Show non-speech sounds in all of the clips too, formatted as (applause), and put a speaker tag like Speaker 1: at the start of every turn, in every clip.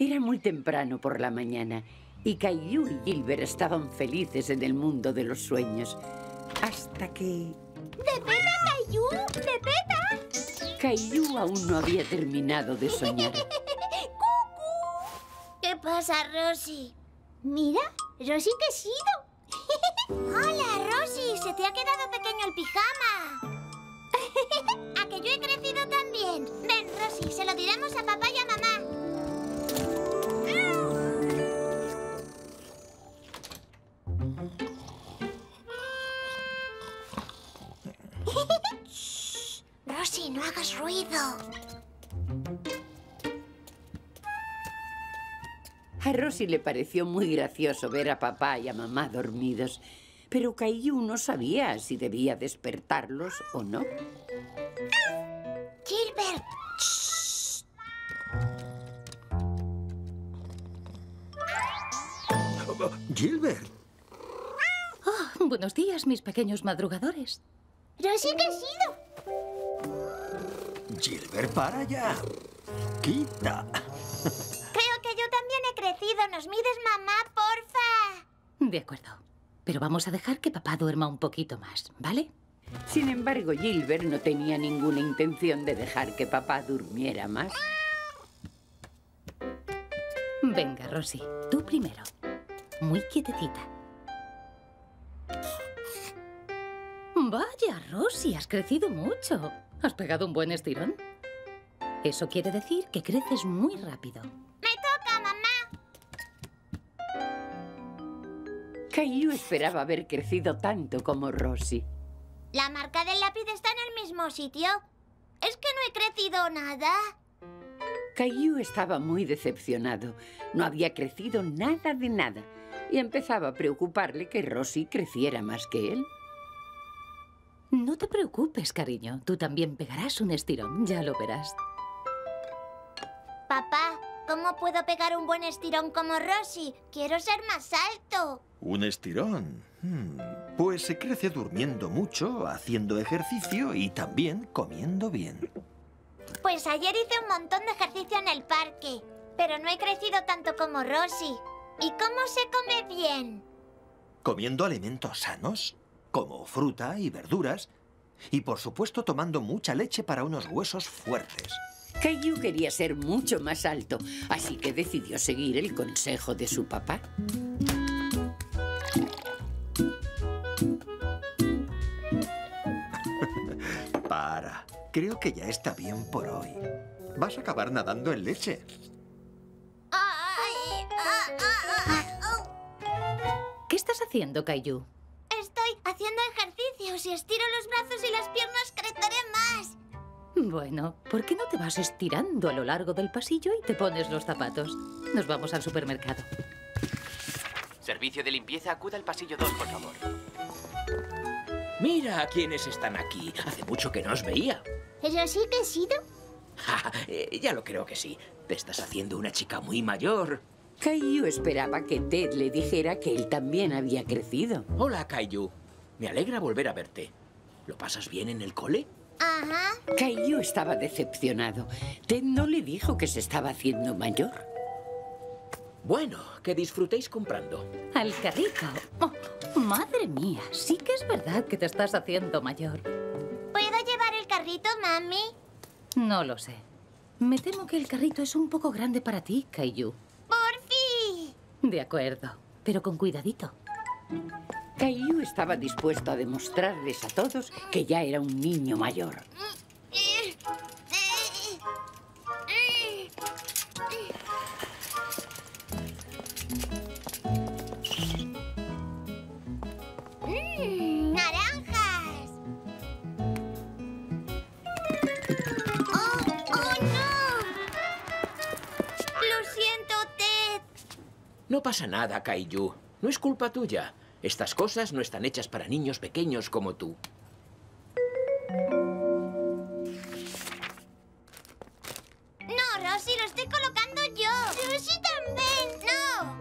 Speaker 1: Era muy temprano por la mañana y Caillou y Gilbert estaban felices en el mundo de los sueños. Hasta que...
Speaker 2: ¡De peta, Caillou! ¡De peta!
Speaker 1: Caillou aún no había terminado de soñar. (laughs)
Speaker 2: ¡Cucú! ¿Qué pasa, Rosy? Mira, Rosy sido? (laughs) ¡Hola, Rosy! Se te ha quedado pequeño el pijama. (laughs) ¿A que yo he crecido también? Ven, Rosy, se lo diremos a papá y a mamá. No hagas ruido.
Speaker 1: A Rosy le pareció muy gracioso ver a papá y a mamá dormidos, pero Caillou no sabía si debía despertarlos o no.
Speaker 2: Gilbert.
Speaker 3: Gilbert.
Speaker 4: Oh, buenos días, mis pequeños madrugadores.
Speaker 2: Rosy sido?
Speaker 3: Gilbert, para ya. Quita.
Speaker 2: Creo que yo también he crecido. ¿Nos mides, mamá, porfa?
Speaker 4: De acuerdo. Pero vamos a dejar que papá duerma un poquito más, ¿vale?
Speaker 1: Sin embargo, Gilbert no tenía ninguna intención de dejar que papá durmiera más.
Speaker 4: Venga, Rosy, tú primero. Muy quietecita. Vaya, Rosy, has crecido mucho. ¿Has pegado un buen estirón? Eso quiere decir que creces muy rápido.
Speaker 2: ¡Me toca, mamá!
Speaker 1: Caillou esperaba haber crecido tanto como Rosy.
Speaker 2: La marca del lápiz está en el mismo sitio. ¿Es que no he crecido nada?
Speaker 1: Caillou estaba muy decepcionado. No había crecido nada de nada. Y empezaba a preocuparle que Rosy creciera más que él.
Speaker 4: No te preocupes, cariño. Tú también pegarás un estirón, ya lo verás.
Speaker 2: Papá, ¿cómo puedo pegar un buen estirón como Rosy? Quiero ser más alto.
Speaker 3: ¿Un estirón? Hmm, Pues se crece durmiendo mucho, haciendo ejercicio y también comiendo bien.
Speaker 2: Pues ayer hice un montón de ejercicio en el parque, pero no he crecido tanto como Rosy. ¿Y cómo se come bien?
Speaker 3: Comiendo alimentos sanos, como fruta y verduras, y por supuesto tomando mucha leche para unos huesos fuertes.
Speaker 1: Caillou quería ser mucho más alto, así que decidió seguir el consejo de su papá. (laughs)
Speaker 3: Para, creo que ya está bien por hoy. Vas a acabar nadando en leche.
Speaker 2: Ah, ah, ah, oh.
Speaker 4: ¿Qué estás haciendo, Caillou?
Speaker 2: Haciendo ejercicio. Si estiro los brazos y las piernas, creceré más.
Speaker 4: Bueno, ¿por qué no te vas estirando a lo largo del pasillo y te pones los zapatos? Nos vamos al supermercado.
Speaker 5: Servicio de limpieza, acuda al pasillo 2, por favor.
Speaker 6: Mira a quiénes están aquí. Hace mucho que no os veía.
Speaker 2: ¿Rosy sido?
Speaker 6: Ja, eh, ya lo creo que sí. Te estás haciendo una chica muy mayor.
Speaker 1: Caillou esperaba que Ted le dijera que él también había crecido.
Speaker 6: Hola, Kaiju. Me alegra volver a verte. ¿Lo pasas bien en el cole?
Speaker 2: Ajá.
Speaker 1: Caillou estaba decepcionado. Ted no le dijo que se estaba haciendo mayor.
Speaker 6: Bueno, que disfrutéis comprando.
Speaker 4: Al carrito. Oh, madre mía, sí que es verdad que te estás haciendo mayor.
Speaker 2: ¿Puedo llevar el carrito, mami?
Speaker 4: No lo sé. Me temo que el carrito es un poco grande para ti, Caillou.
Speaker 2: ¡Porfi!
Speaker 4: De acuerdo, pero con cuidadito.
Speaker 1: Caillou estaba dispuesto a demostrarles a todos que ya era un niño mayor.
Speaker 2: ¡Naranjas! ¡Oh, oh, no! Lo siento, Ted.
Speaker 6: No pasa nada, Kaiju. No es culpa tuya. Estas cosas no están hechas para niños pequeños como tú.
Speaker 2: No, Rosy, lo estoy colocando yo. Rosy también. ¡No!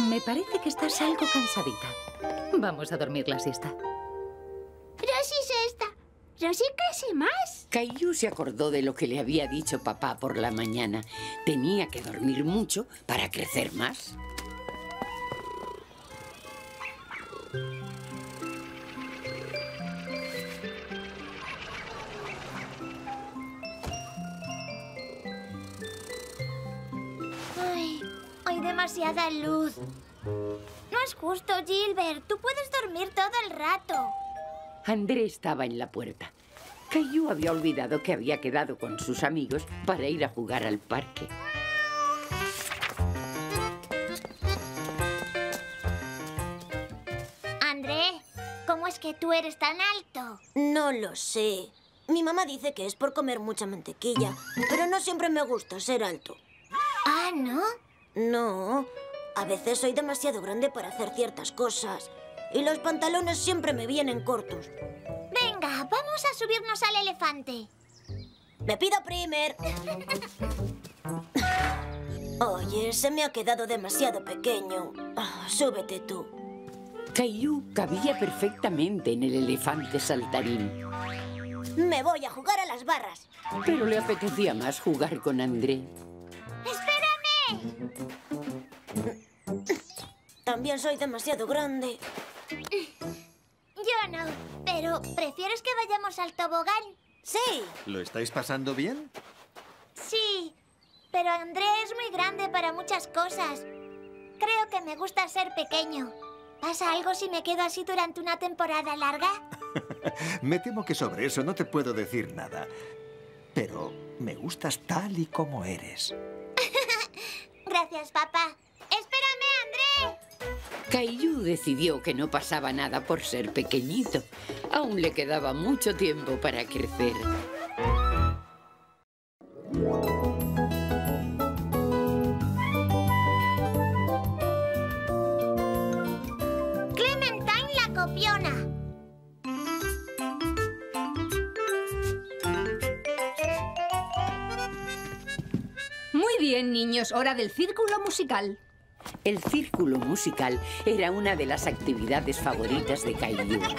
Speaker 2: (laughs)
Speaker 4: Me parece que estás algo cansadita. Vamos a dormir la siesta.
Speaker 2: Rosy crece más.
Speaker 1: Caillou se acordó de lo que le había dicho papá por la mañana. Tenía que dormir mucho para crecer más.
Speaker 2: Demasiada luz. No es justo, Gilbert. Tú puedes dormir todo el rato.
Speaker 1: André estaba en la puerta. Caillou había olvidado que había quedado con sus amigos para ir a jugar al parque.
Speaker 2: André, ¿cómo es que tú eres tan alto?
Speaker 7: No lo sé. Mi mamá dice que es por comer mucha mantequilla, pero no siempre me gusta ser alto.
Speaker 2: Ah, ¿no?
Speaker 7: No, a veces soy demasiado grande para hacer ciertas cosas. Y los pantalones siempre me vienen cortos.
Speaker 2: Venga, vamos a subirnos al elefante.
Speaker 7: ¡Me pido primer! Oye, se me ha quedado demasiado pequeño. Ah, súbete tú.
Speaker 1: Caillou cabía perfectamente en el elefante saltarín,
Speaker 7: Me voy a jugar a las barras.
Speaker 1: pero le apetecía más jugar con André.
Speaker 2: ¡Espérame!
Speaker 7: También soy demasiado grande.
Speaker 2: Yo no, pero ¿prefieres que vayamos al tobogán?
Speaker 7: Sí,
Speaker 3: ¿Lo estáis pasando bien?
Speaker 2: Sí, pero André es muy grande para muchas cosas. Creo que me gusta ser pequeño. ¿Pasa algo si me quedo así durante una temporada larga? (laughs)
Speaker 3: Me temo que sobre eso no te puedo decir nada. Pero me gustas tal y como eres.
Speaker 2: Gracias, papá. ¡Espérame, André!
Speaker 1: Caillou decidió que no pasaba nada por ser pequeñito. Aún le quedaba mucho tiempo para crecer.
Speaker 8: Del círculo musical.
Speaker 1: El círculo musical era una de las actividades favoritas de Caillou. (laughs)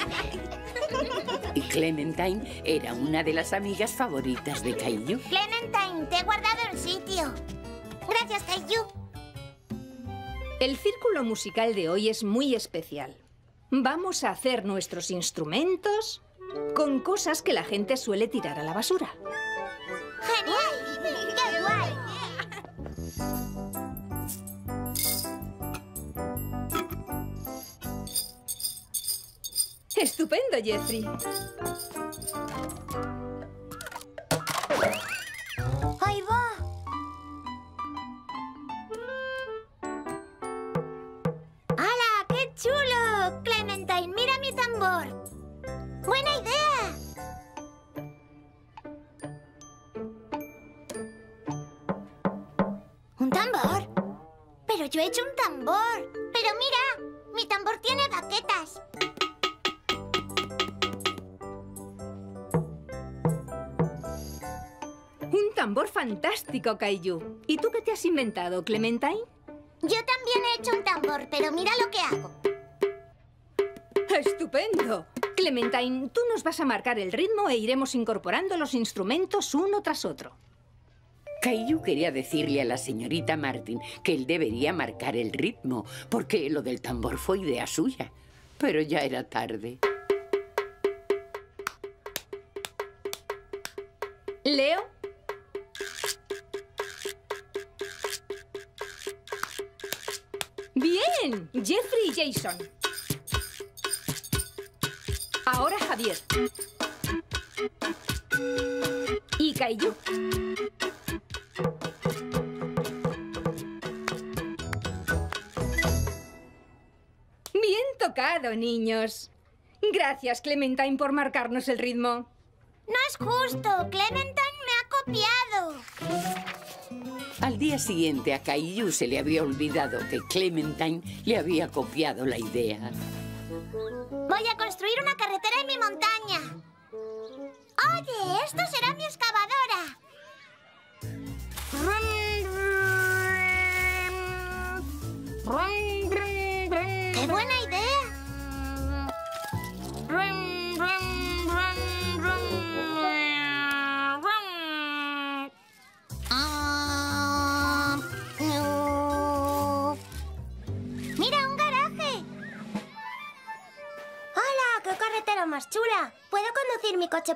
Speaker 1: Y Clementine era una de las amigas favoritas de Caillou.
Speaker 2: Clementine, te he guardado el sitio. Gracias, Caillou.
Speaker 8: El círculo musical de hoy es muy especial. Vamos a hacer nuestros instrumentos con cosas que la gente suele tirar a la basura. ¡Estupendo, Jeffrey! Fantástico, Kaiju. ¿Y tú qué te has inventado, Clementine?
Speaker 2: Yo también he hecho un tambor, pero mira lo que hago.
Speaker 8: ¡Estupendo! Clementine, tú nos vas a marcar el ritmo e iremos incorporando los instrumentos uno tras otro.
Speaker 1: Caillou quería decirle a la señorita Martin que él debería marcar el ritmo, porque lo del tambor fue idea suya. Pero ya era tarde.
Speaker 8: Leo. Jeffrey y Jason. Ahora Javier. Y Caillou. Bien tocado, niños. Gracias, Clementine, por marcarnos el ritmo.
Speaker 2: No es justo. Clementine me ha copiado.
Speaker 1: Al día siguiente a Caillou se le había olvidado que Clementine le había copiado la idea.
Speaker 2: Voy a construir una carretera en mi montaña. Oye, esto será mi excavadora.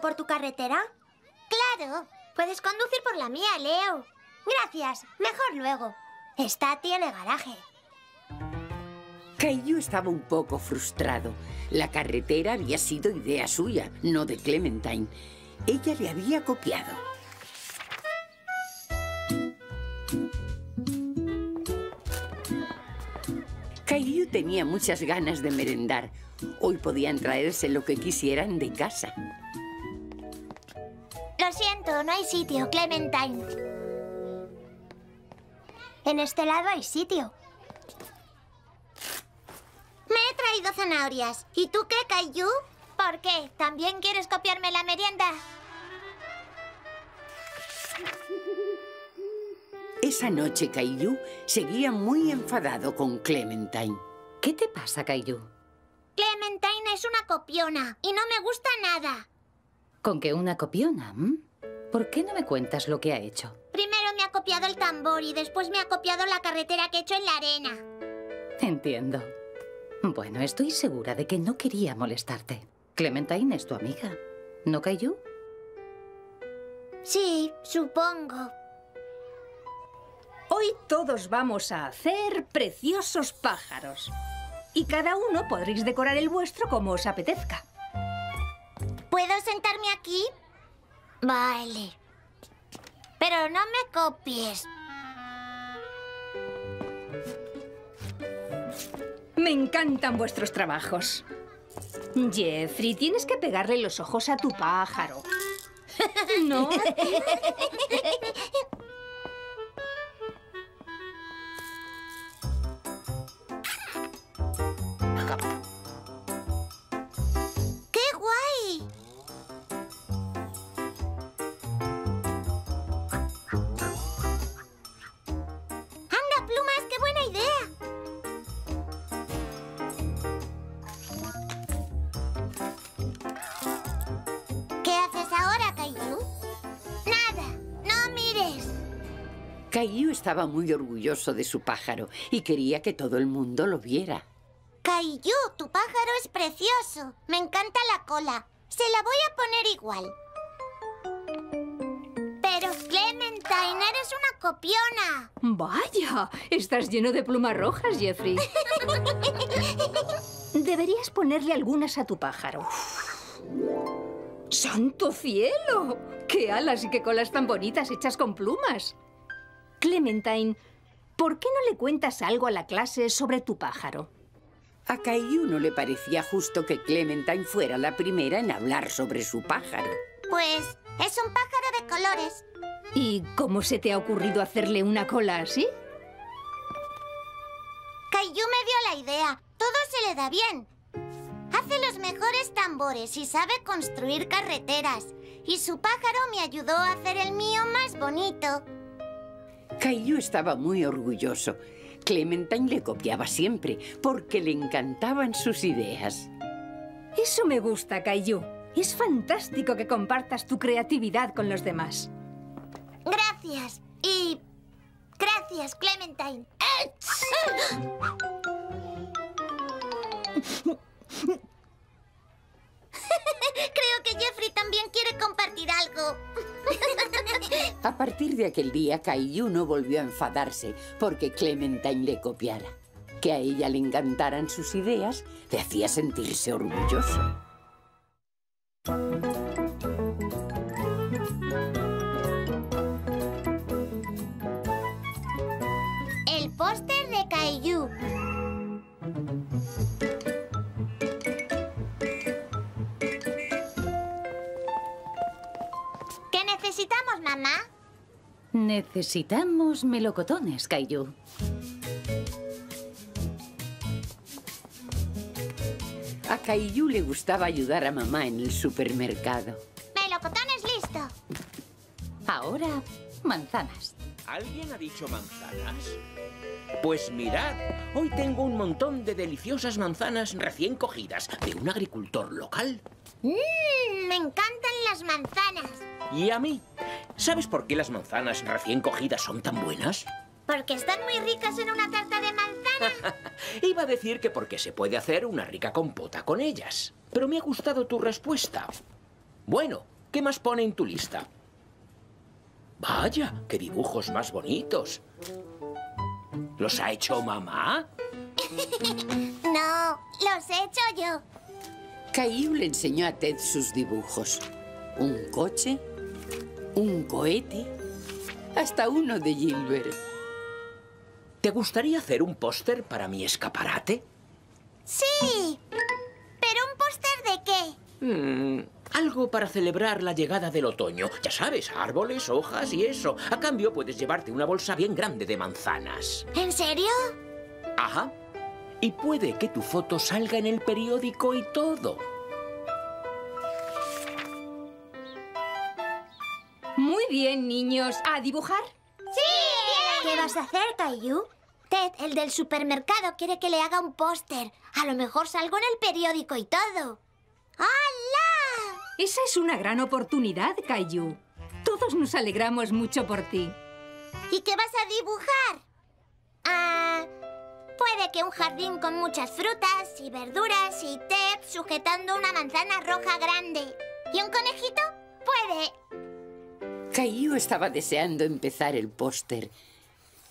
Speaker 2: Por tu carretera? Claro. Puedes conducir por la mía, Leo. Gracias. Mejor luego. Esta tiene garaje.
Speaker 1: Caillou estaba un poco frustrado. La carretera había sido idea suya, no de Clementine. Ella le había copiado. Caillou tenía muchas ganas de merendar. Hoy podían traerse lo que quisieran de casa.
Speaker 2: Lo siento, no hay sitio, Clementine. En este lado hay sitio. Me he traído zanahorias. ¿Y tú qué, Caillou? ¿Por qué? ¿También quieres copiarme la merienda?
Speaker 1: Esa noche Caillou seguía muy enfadado con Clementine.
Speaker 4: ¿Qué te pasa, Caillou?
Speaker 2: Clementine es una copiona y no me gusta nada.
Speaker 4: ¿Con que una copiona? m? ¿Por qué no me cuentas lo que ha hecho?
Speaker 2: Primero me ha copiado el tambor y después me ha copiado la carretera que he hecho en la arena.
Speaker 4: Entiendo. Bueno, estoy segura de que no quería molestarte. Clementine es tu amiga, ¿no, Caillou?
Speaker 2: Sí, supongo.
Speaker 8: Hoy todos vamos a hacer preciosos pájaros. Y cada uno podréis decorar el vuestro como os apetezca.
Speaker 2: ¿Puedo sentarme aquí? Vale. Pero no me copies.
Speaker 8: Me encantan vuestros trabajos. Jeffrey, tienes que pegarle los ojos a tu pájaro. (laughs) ¿No?
Speaker 1: Estaba muy orgulloso de su pájaro y quería que todo el mundo lo viera.
Speaker 2: Caillou, tu pájaro es precioso. Me encanta la cola. Se la voy a poner igual. Pero, Clementine, eres una copiona.
Speaker 8: Vaya, estás lleno de plumas rojas, Jeffrey. (laughs) Deberías ponerle algunas a tu pájaro. ¡Santo cielo! ¡Qué alas y qué colas tan bonitas hechas con plumas! Clementine, ¿por qué no le cuentas algo a la clase sobre tu pájaro?
Speaker 1: A Caillou no le parecía justo que Clementine fuera la primera en hablar sobre su pájaro.
Speaker 2: Pues es un pájaro de colores.
Speaker 8: ¿Y cómo se te ha ocurrido hacerle una cola así?
Speaker 2: Caillou me dio la idea. Todo se le da bien. Hace los mejores tambores y sabe construir carreteras. Y su pájaro me ayudó a hacer el mío más bonito.
Speaker 1: Caillou estaba muy orgulloso. Clementine le copiaba siempre porque le encantaban sus ideas.
Speaker 8: Eso me gusta, Caillou. Es fantástico que compartas tu creatividad con los demás.
Speaker 2: Gracias. Y... Gracias, Clementine. (laughs) Creo que Jeffrey también quiere compartir algo. (laughs)
Speaker 1: A partir de aquel día, Caillou no volvió a enfadarse porque Clementine le copiara. Que a ella le encantaran sus ideas le hacía sentirse orgulloso.
Speaker 2: Mamá?
Speaker 4: Necesitamos melocotones, Caillou.
Speaker 1: A Caillou le gustaba ayudar a mamá en el supermercado.
Speaker 2: Melocotón es listo.
Speaker 4: Ahora, manzanas.
Speaker 6: ¿Alguien ha dicho manzanas? Pues mirad, hoy tengo un montón de deliciosas manzanas recién cogidas de un agricultor local.
Speaker 2: Mmm, me encantan las manzanas.
Speaker 6: Y a mí. ¿Sabes por qué las manzanas recién cogidas son tan buenas?
Speaker 2: Porque están muy ricas en una tarta de manzana. (laughs)
Speaker 6: Iba a decir que porque se puede hacer una rica compota con ellas. Pero me ha gustado tu respuesta. Bueno, ¿qué más pone en tu lista? Vaya, qué dibujos más bonitos. ¿Los ha hecho mamá? (laughs)
Speaker 2: No, los he hecho yo.
Speaker 1: Caillou le enseñó a Ted sus dibujos. Un coche, un cohete, hasta uno de Gilbert.
Speaker 6: ¿Te gustaría hacer un póster para mi escaparate?
Speaker 2: Sí. ¿Pero un póster de qué?
Speaker 6: Mm, algo para celebrar la llegada del otoño. Ya sabes, árboles, hojas y eso. A cambio puedes llevarte una bolsa bien grande de manzanas.
Speaker 2: ¿En serio?
Speaker 6: Ajá. Y puede que tu foto salga en el periódico y todo.
Speaker 8: Muy bien, niños. ¿A dibujar?
Speaker 2: ¡Sí! ¿Qué vas a hacer, Caillou? Ted, el del supermercado, quiere que le haga un póster. A lo mejor salgo en el periódico y todo. ¡Hala!
Speaker 8: Esa es una gran oportunidad, Caillou. Todos nos alegramos mucho por ti.
Speaker 2: ¿Y qué vas a dibujar? Ah, puede que un jardín con muchas frutas y verduras y Ted sujetando una manzana roja grande. ¿Y un conejito? Puede.
Speaker 1: Caillou estaba deseando empezar el póster.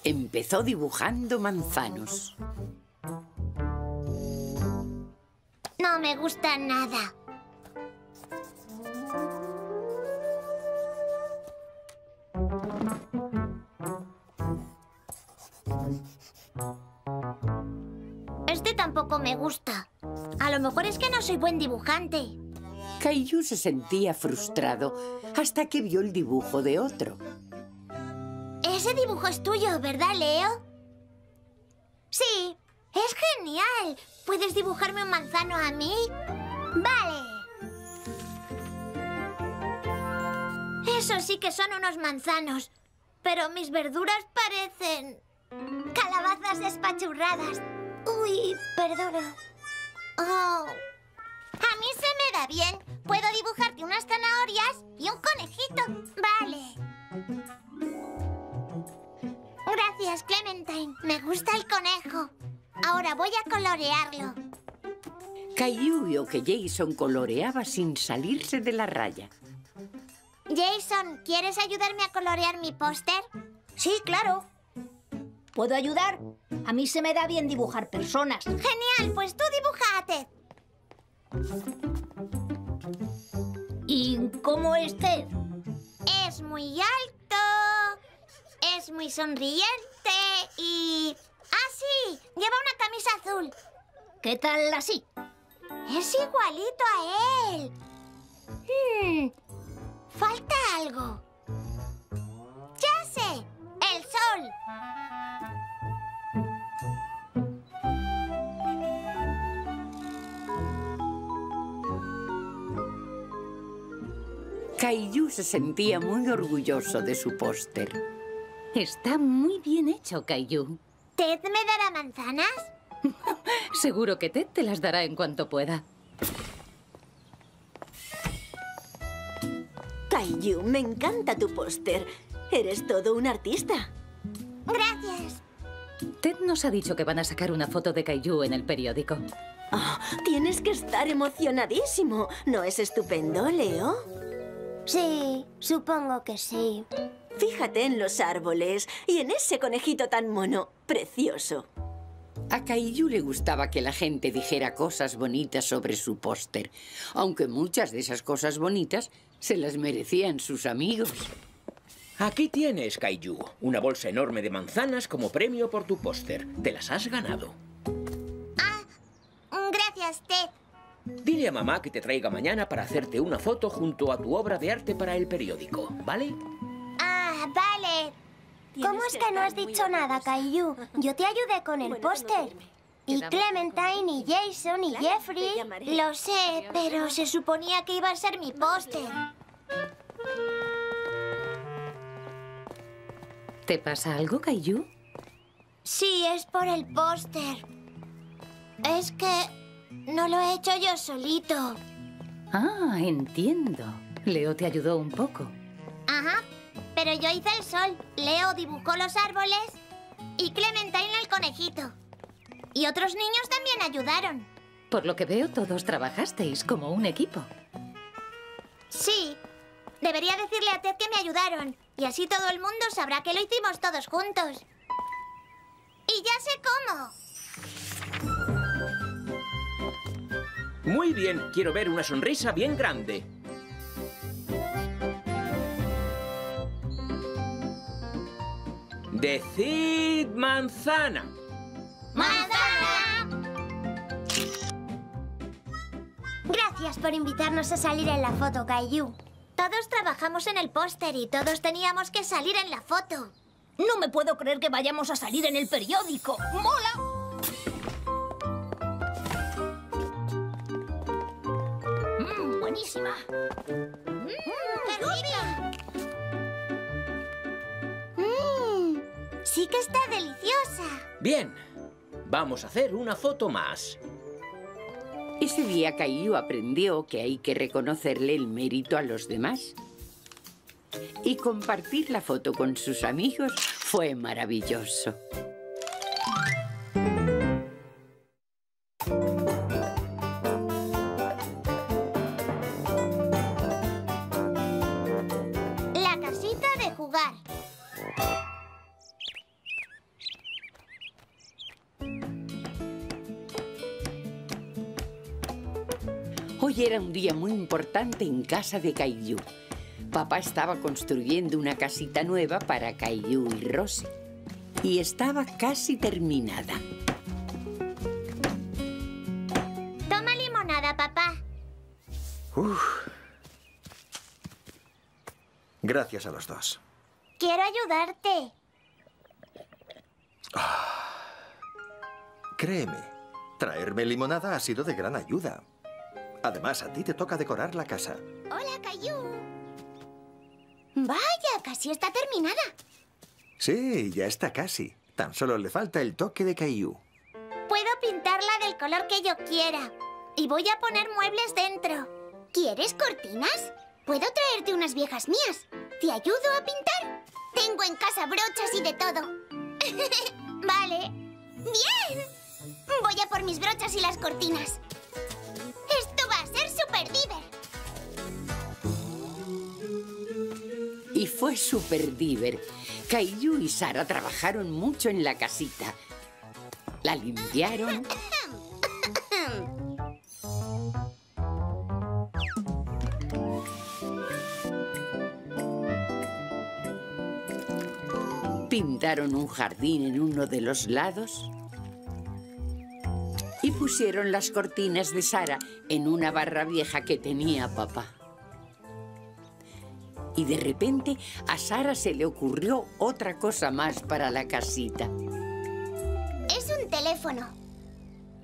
Speaker 1: Empezó dibujando manzanos.
Speaker 2: No me gusta nada. Tampoco me gusta. A lo mejor es que no soy buen dibujante.
Speaker 1: Caillou se sentía frustrado hasta que vio el dibujo de otro.
Speaker 2: Ese dibujo es tuyo, ¿verdad, Leo? Sí, es genial. ¿Puedes dibujarme un manzano a mí? Vale. Eso sí que son unos manzanos. Pero mis verduras parecen... calabazas despachurradas. Uy, perdona. Oh. A mí se me da bien. Puedo dibujarte unas zanahorias y un conejito. Vale. Gracias, Clementine. Me gusta el conejo. Ahora voy a colorearlo.
Speaker 1: Caillou vio que Jason coloreaba sin salirse de la raya.
Speaker 2: Jason, ¿quieres ayudarme a colorear mi póster?
Speaker 7: Sí, claro. ¿Puedo ayudar? A mí se me da bien dibujar personas.
Speaker 2: Genial, pues tú dibujate.
Speaker 7: ¿Y cómo es Ted?
Speaker 2: Es muy alto, es muy sonriente y... ¡Ah, sí! Lleva una camisa azul.
Speaker 7: ¿Qué tal así?
Speaker 2: Es igualito a él. Hmm, falta algo. Sol!
Speaker 1: Caillou se sentía muy orgulloso de su póster.
Speaker 4: Está muy bien hecho, Caillou.
Speaker 2: ¿Ted me dará manzanas? (laughs)
Speaker 4: Seguro que Ted te las dará en cuanto pueda.
Speaker 9: Caillou, me encanta tu póster. Eres todo un artista.
Speaker 2: Gracias.
Speaker 4: Ted nos ha dicho que van a sacar una foto de Caillou en el periódico.
Speaker 9: Oh, tienes que estar emocionadísimo. ¿No es estupendo, Leo?
Speaker 2: Sí, supongo que sí.
Speaker 9: Fíjate en los árboles y en ese conejito tan mono. Precioso.
Speaker 1: A Caillou le gustaba que la gente dijera cosas bonitas sobre su póster, aunque muchas de esas cosas bonitas se las merecían sus amigos.
Speaker 6: Aquí tienes, Kaiju. Una bolsa enorme de manzanas como premio por tu póster. Te las has ganado.
Speaker 2: Ah, gracias, Ted.
Speaker 6: Dile a mamá que te traiga mañana para hacerte una foto junto a tu obra de arte para el periódico, ¿vale?
Speaker 2: Ah, vale. ¿Cómo es que no has dicho nada, Caillou? Yo te ayudé con el póster. Y Clementine, y Jason, y Jeffrey. Lo sé, pero se suponía que iba a ser mi póster.
Speaker 4: ¿Te pasa algo, Caillou?
Speaker 2: Sí, es por el póster. Es que no lo he hecho yo solito.
Speaker 4: Ah, entiendo. Leo te ayudó un poco.
Speaker 2: Ajá, pero yo hice el sol, Leo dibujó los árboles y Clementine el conejito. Y otros niños también ayudaron.
Speaker 4: Por lo que veo, todos trabajasteis como un equipo.
Speaker 2: Sí. Debería decirle a Ted que me ayudaron. Y así todo el mundo sabrá que lo hicimos todos juntos. Y ya sé cómo.
Speaker 6: Muy bien, quiero ver una sonrisa bien grande. Decid manzana.
Speaker 2: ¡Manzana! Gracias por invitarnos a salir en la foto, Caillou. Todos trabajamos en el póster y todos teníamos que salir en la foto.
Speaker 8: No me puedo creer que vayamos a salir en el periódico. ¡Mola! Mm, buenísima.
Speaker 2: ¡Qué rica! Mmm, sí que está deliciosa.
Speaker 6: Bien, vamos a hacer una foto más.
Speaker 1: Ese día Caillou aprendió que hay que reconocerle el mérito a los demás. Y compartir la foto con sus amigos fue maravilloso. Era un día muy importante en casa de Caillou. Papá estaba construyendo una casita nueva para Caillou y Rosie. Y estaba casi terminada.
Speaker 2: Toma limonada, papá.
Speaker 3: Uf. Gracias a los dos.
Speaker 2: Quiero ayudarte.
Speaker 3: Créeme, traerme limonada ha sido de gran ayuda. Además, a ti te toca decorar la casa.
Speaker 2: Hola, Caillou. Vaya, casi está terminada.
Speaker 3: Sí, ya está casi. Tan solo le falta el toque de Caillou.
Speaker 2: Puedo pintarla del color que yo quiera. Y voy a poner muebles dentro. ¿Quieres cortinas? Puedo traerte unas viejas mías. ¿Te ayudo a pintar? Tengo en casa brochas y de todo. (laughs) vale. ¡Bien! Voy a por mis brochas y las cortinas. Súper diver.
Speaker 1: Y fue súper diver. Caillou y Sara trabajaron mucho en la casita. La limpiaron, pintaron un jardín en uno de los lados pusieron las cortinas de Sara en una barra vieja que tenía papá. Y de repente a Sara se le ocurrió otra cosa más para la casita.
Speaker 2: Es un teléfono.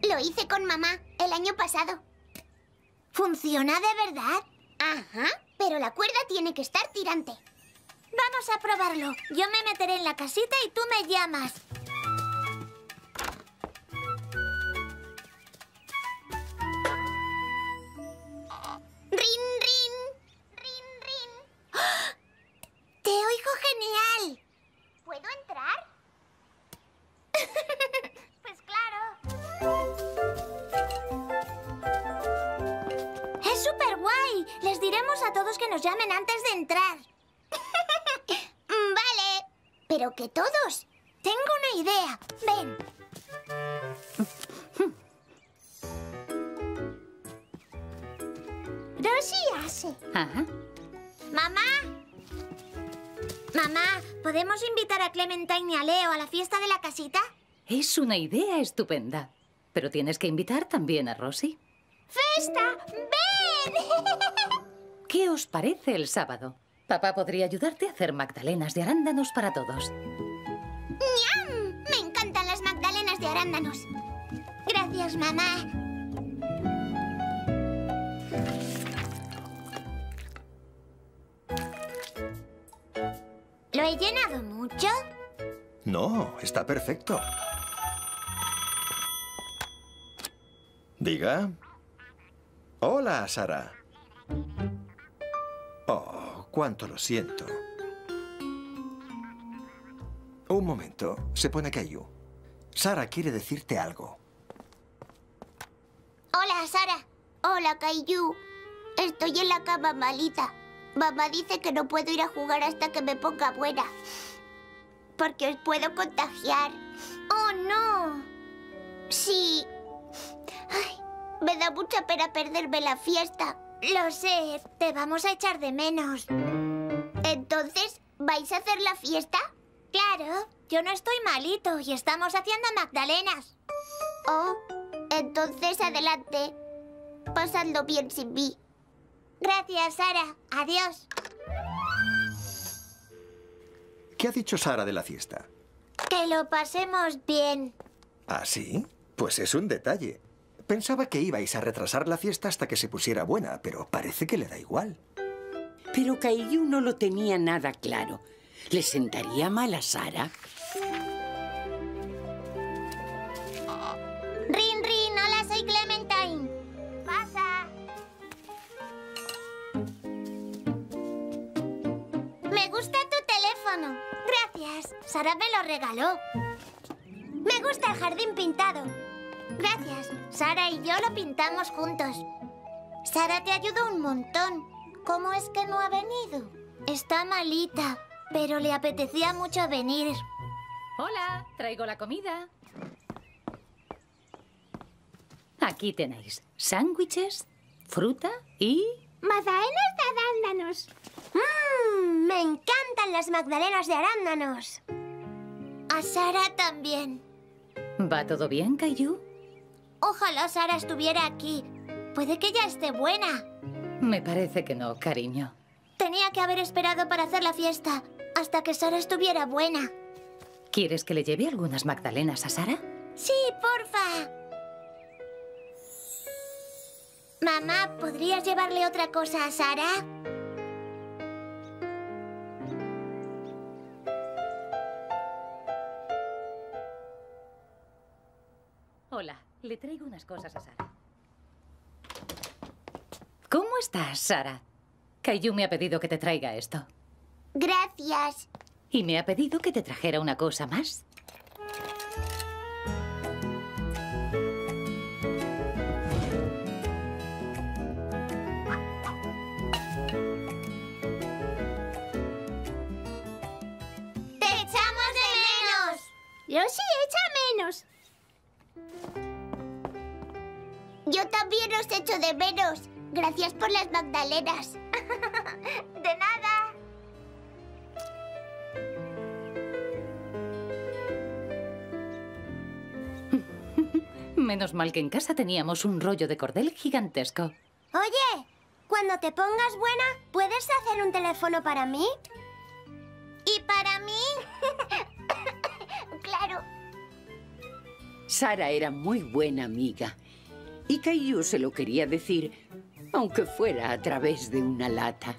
Speaker 2: Lo hice con mamá el año pasado. ¿Funciona de verdad? Ajá, pero la cuerda tiene que estar tirante. Vamos a probarlo. Yo me meteré en la casita y tú me llamas. Oigo genial! ¿Puedo entrar? (laughs) pues claro. Es súper guay. Les diremos a todos que nos llamen antes de entrar. (laughs) vale. Pero que todos. Tengo una idea. Ven. Rosie hace.
Speaker 4: Ajá.
Speaker 2: Mamá. Mamá, ¿podemos invitar a Clementine y a Leo a la fiesta de la casita?
Speaker 4: Es una idea estupenda. Pero tienes que invitar también a Rosie.
Speaker 2: ¡Festa! ¡Ven! (laughs)
Speaker 4: ¿Qué os parece el sábado? Papá podría ayudarte a hacer magdalenas de arándanos para todos.
Speaker 2: ¡Niam! Me encantan las magdalenas de arándanos. Gracias, mamá. ¿Lo he llenado mucho?
Speaker 3: No, está perfecto. Diga. Hola, Sara. Oh, cuánto lo siento. Un momento. Se pone Caillou. Sara quiere decirte algo.
Speaker 2: Hola, Sara. Hola, Caillou. Estoy en la cama malita. Mamá dice que no puedo ir a jugar hasta que me ponga buena. Porque os puedo contagiar. ¡Oh, no! Sí. Ay, me da mucha pena perderme la fiesta. Lo sé, te vamos a echar de menos. Entonces, ¿vais a hacer la fiesta? Claro, yo no estoy malito y estamos haciendo magdalenas. Oh, entonces adelante. Pasadlo bien sin mí. Gracias, Sara. Adiós.
Speaker 3: ¿Qué ha dicho Sara de la fiesta?
Speaker 2: Que lo pasemos bien.
Speaker 3: ¿Ah, sí? Pues es un detalle. Pensaba que ibais a retrasar la fiesta hasta que se pusiera buena, pero parece que le da igual.
Speaker 1: Pero Caillou no lo tenía nada claro. ¿Le sentaría mal a Sara?
Speaker 2: Gracias. Sara me lo regaló. Me gusta el jardín pintado. Gracias. Sara y yo lo pintamos juntos. Sara te ayudó un montón. ¿Cómo es que no ha venido? Está malita, pero le apetecía mucho venir.
Speaker 4: Hola, traigo la comida. Aquí tenéis sándwiches, fruta y...
Speaker 2: Magdalenas de arándanos. Mmm, me encantan las magdalenas de arándanos. A Sara también.
Speaker 4: ¿Va todo bien, Caillou?
Speaker 2: Ojalá Sara estuviera aquí. Puede que ya esté buena.
Speaker 4: Me parece que no, cariño.
Speaker 2: Tenía que haber esperado para hacer la fiesta hasta que Sara estuviera buena.
Speaker 4: ¿Quieres que le lleve algunas magdalenas a Sara?
Speaker 2: Sí, porfa. Mamá, ¿podrías llevarle otra cosa a Sara?
Speaker 4: Le traigo unas cosas a Sara. ¿Cómo estás, Sara? Caillou me ha pedido que te traiga esto.
Speaker 2: Gracias.
Speaker 4: Y me ha pedido que te trajera una cosa más.
Speaker 2: ¡Te echamos de menos! Yo sí, echa menos. Yo también os echo de menos. Gracias por las magdalenas. (laughs) de nada. (laughs)
Speaker 4: Menos mal que en casa teníamos un rollo de cordel gigantesco.
Speaker 2: Oye, cuando te pongas buena, ¿puedes hacer un teléfono para mí? ¿Y para mí? (laughs) claro.
Speaker 1: Sara era muy buena amiga. Y Caillou se lo quería decir, aunque fuera a través de una lata.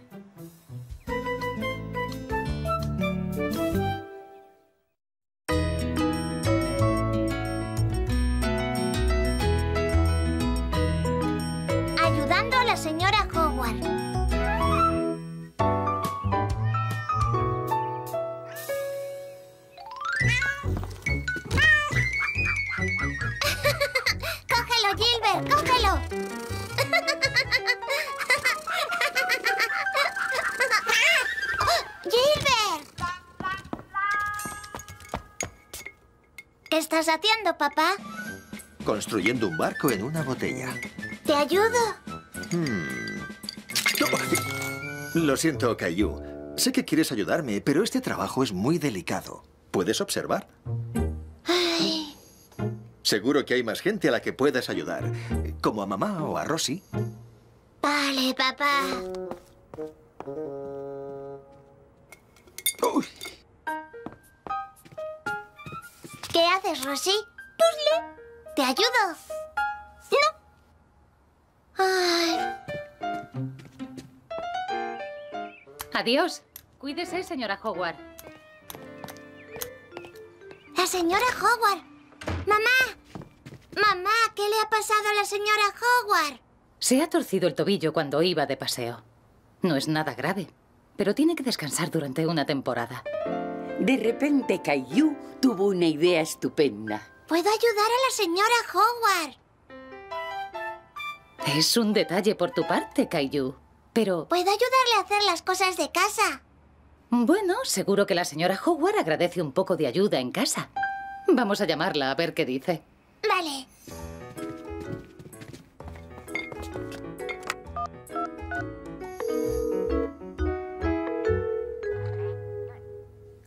Speaker 3: Construyendo un barco en una botella.
Speaker 2: ¿Te ayudo?
Speaker 3: Lo siento, Caillou. Sé que quieres ayudarme, pero este trabajo es muy delicado. ¿Puedes observar?
Speaker 2: Ay,
Speaker 3: Seguro que hay más gente a la que puedas ayudar, como a mamá o a Rosy.
Speaker 2: vale, papá.
Speaker 3: Uy,
Speaker 2: ¿Qué haces, Rosy? Puzzle. ¿Te ayudo? No. Ay,
Speaker 4: Adiós. Cuídese, señora Howard.
Speaker 2: la señora Howard. Mamá. Mamá, ¿qué le ha pasado a la señora Howard?
Speaker 4: Se ha torcido el tobillo cuando iba de paseo. No es nada grave, pero tiene que descansar durante una temporada.
Speaker 1: De repente Caillou tuvo una idea estupenda.
Speaker 2: Puedo ayudar a la señora Howard.
Speaker 4: Es un detalle por tu parte, Kaiju. Pero,
Speaker 2: Puedo ayudarle a hacer las cosas de casa.
Speaker 4: bueno, seguro que la señora Howard agradece un poco de ayuda en casa. Vamos a llamarla a ver qué dice.
Speaker 2: Vale.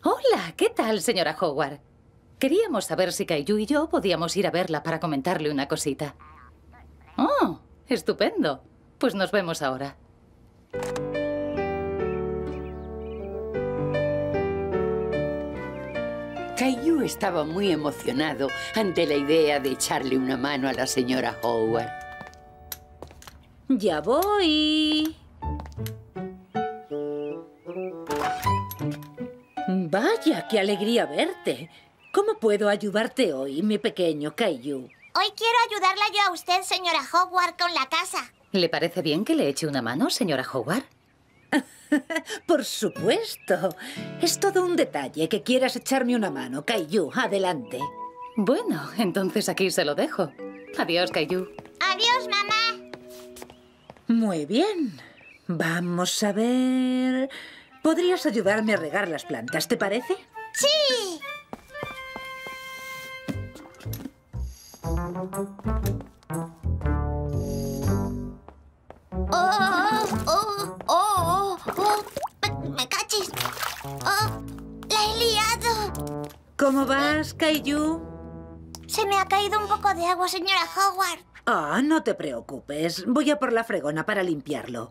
Speaker 4: Hola, ¿qué tal, señora Howard? Queríamos saber si Kaiju y yo podíamos ir a verla para comentarle una cosita. Oh, estupendo. Pues nos vemos ahora.
Speaker 1: Caillou estaba muy emocionado ante la idea de echarle una mano a la señora Howard.
Speaker 10: Ya voy. Vaya, qué alegría verte. ¿Cómo puedo ayudarte hoy, mi pequeño Kaiju?
Speaker 2: Hoy quiero ayudarla yo a usted, señora Hogwarts, con la casa.
Speaker 4: ¿Le parece bien que le eche una mano, señora Howard? (laughs)
Speaker 10: Por supuesto. Es todo un detalle que quieras echarme una mano, Kaiju. Adelante.
Speaker 4: Bueno, entonces aquí se lo dejo. Adiós, Kaiju.
Speaker 2: Adiós, mamá.
Speaker 10: Muy bien. Vamos a ver... ¿Podrías ayudarme a regar las plantas, te parece?
Speaker 2: Sí. Oh, oh, oh, oh, oh. Me, me cachis. Oh, la he liado.
Speaker 10: ¿Cómo vas, Kaiju?
Speaker 2: Se me ha caído un poco de agua, señora Howard.
Speaker 10: Ah, no te preocupes. Voy a por la fregona para limpiarlo.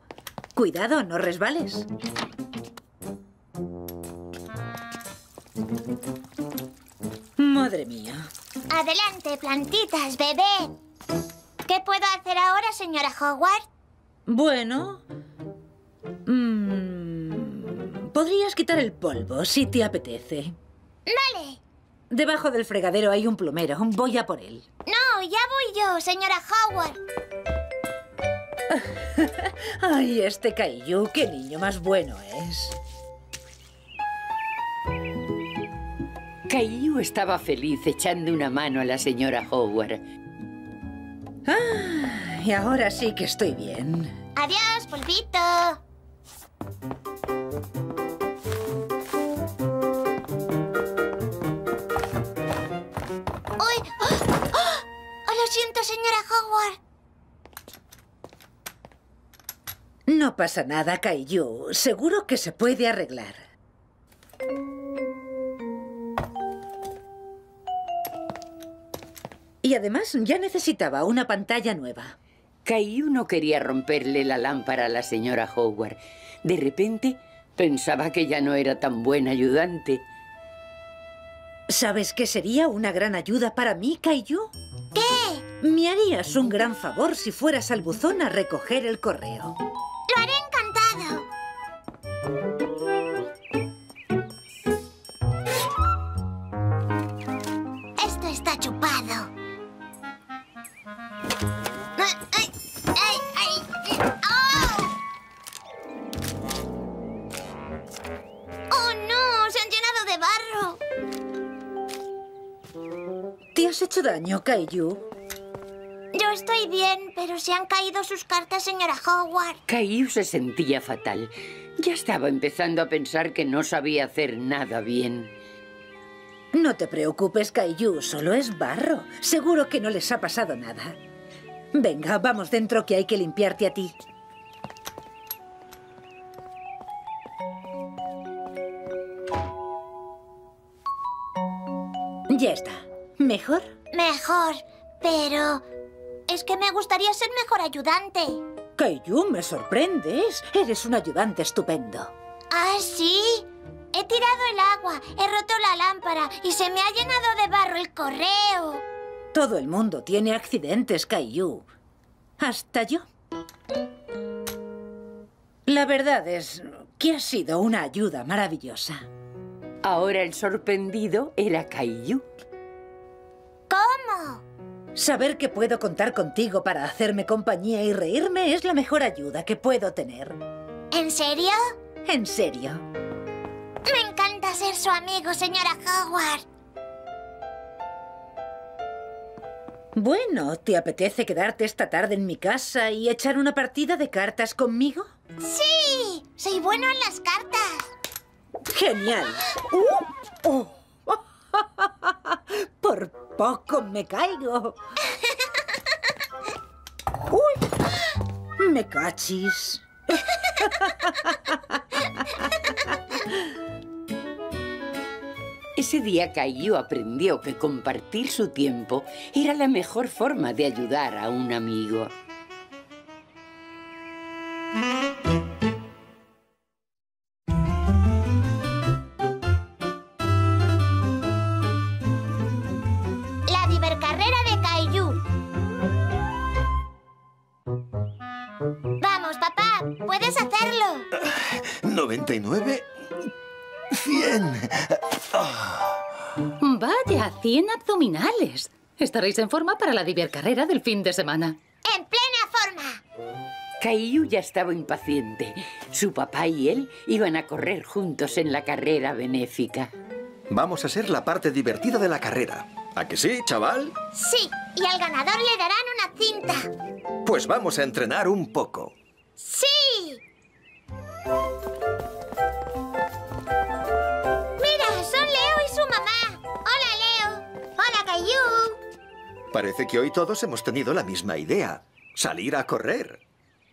Speaker 10: Cuidado, no resbales. Madre mía.
Speaker 2: Adelante, plantitas, bebé. ¿Qué puedo hacer ahora, señora Howard?
Speaker 10: Bueno... mm, podrías quitar el polvo, si te apetece.
Speaker 2: Vale.
Speaker 10: Debajo del fregadero hay un plumero. Voy a por él.
Speaker 2: No, ya voy yo, señora Howard. (laughs)
Speaker 10: Ay, este Kaiju, qué niño más bueno es.
Speaker 1: Caillou estaba feliz echando una mano a la señora Howard.
Speaker 10: Ah, y ahora sí que estoy bien.
Speaker 2: Adiós, polvito. ¡Uy! ¡Ah! ¡Ah! Oh, lo siento, señora Howard.
Speaker 10: No pasa nada, Kaiju. Seguro que se puede arreglar. Y además ya necesitaba una pantalla nueva.
Speaker 1: Caillou no quería romperle la lámpara a la señora Howard. De repente pensaba que ya no era tan buen ayudante.
Speaker 10: ¿Sabes qué sería una gran ayuda para mí, Kaiju?
Speaker 2: ¿Qué?
Speaker 10: Me harías un gran favor si fueras al buzón a recoger el correo.
Speaker 2: Lo haré encantado.
Speaker 10: Has hecho daño, Kaiju?
Speaker 2: Yo estoy bien, pero se han caído sus cartas, señora Howard.
Speaker 1: Caillou se sentía fatal. Ya estaba empezando a pensar que no sabía hacer nada bien.
Speaker 10: No te preocupes, Kaiju, solo es barro. Seguro que no les ha pasado nada. Venga, vamos dentro que hay que limpiarte a ti. Ya está. ¿Mejor?
Speaker 2: Mejor, pero... Es que me gustaría ser mejor ayudante.
Speaker 10: Kaiju, me sorprendes. Eres un ayudante estupendo.
Speaker 2: ¿Ah, sí? He tirado el agua, he roto la lámpara y se me ha llenado de barro el correo.
Speaker 10: Todo el mundo tiene accidentes, Kaiju. Hasta yo. La verdad es que ha sido una ayuda maravillosa.
Speaker 1: Ahora el sorprendido era Caillou.
Speaker 2: ¿Cómo?
Speaker 10: Saber que puedo contar contigo para hacerme compañía y reírme es la mejor ayuda que puedo tener.
Speaker 2: ¿En serio?
Speaker 10: En serio.
Speaker 2: Me encanta ser su amigo, señora Howard.
Speaker 10: Bueno, ¿te apetece quedarte esta tarde en mi casa y echar una partida de cartas conmigo?
Speaker 2: ¡Sí! ¡Soy bueno en las cartas!
Speaker 10: ¡Genial! ¡Uh! ¡Oh! (laughs) Por poco me caigo. ¡Uy! Me cachis.
Speaker 1: Ese día Caillou aprendió que compartir su tiempo era la mejor forma de ayudar a un amigo.
Speaker 3: 99, 100.
Speaker 4: Vaya, 100 abdominales. Estaréis en forma para la carrera del fin de semana.
Speaker 2: En plena forma.
Speaker 1: Caillou ya estaba impaciente. Su papá y él iban a correr juntos en la carrera benéfica.
Speaker 3: Vamos a ser la parte divertida de la carrera. ¿A que sí, chaval?
Speaker 2: Sí, y al ganador le darán una cinta.
Speaker 3: Pues vamos a entrenar un poco.
Speaker 2: ¡Sí! Caillou.
Speaker 3: Parece que hoy todos hemos tenido la misma idea. Salir a correr.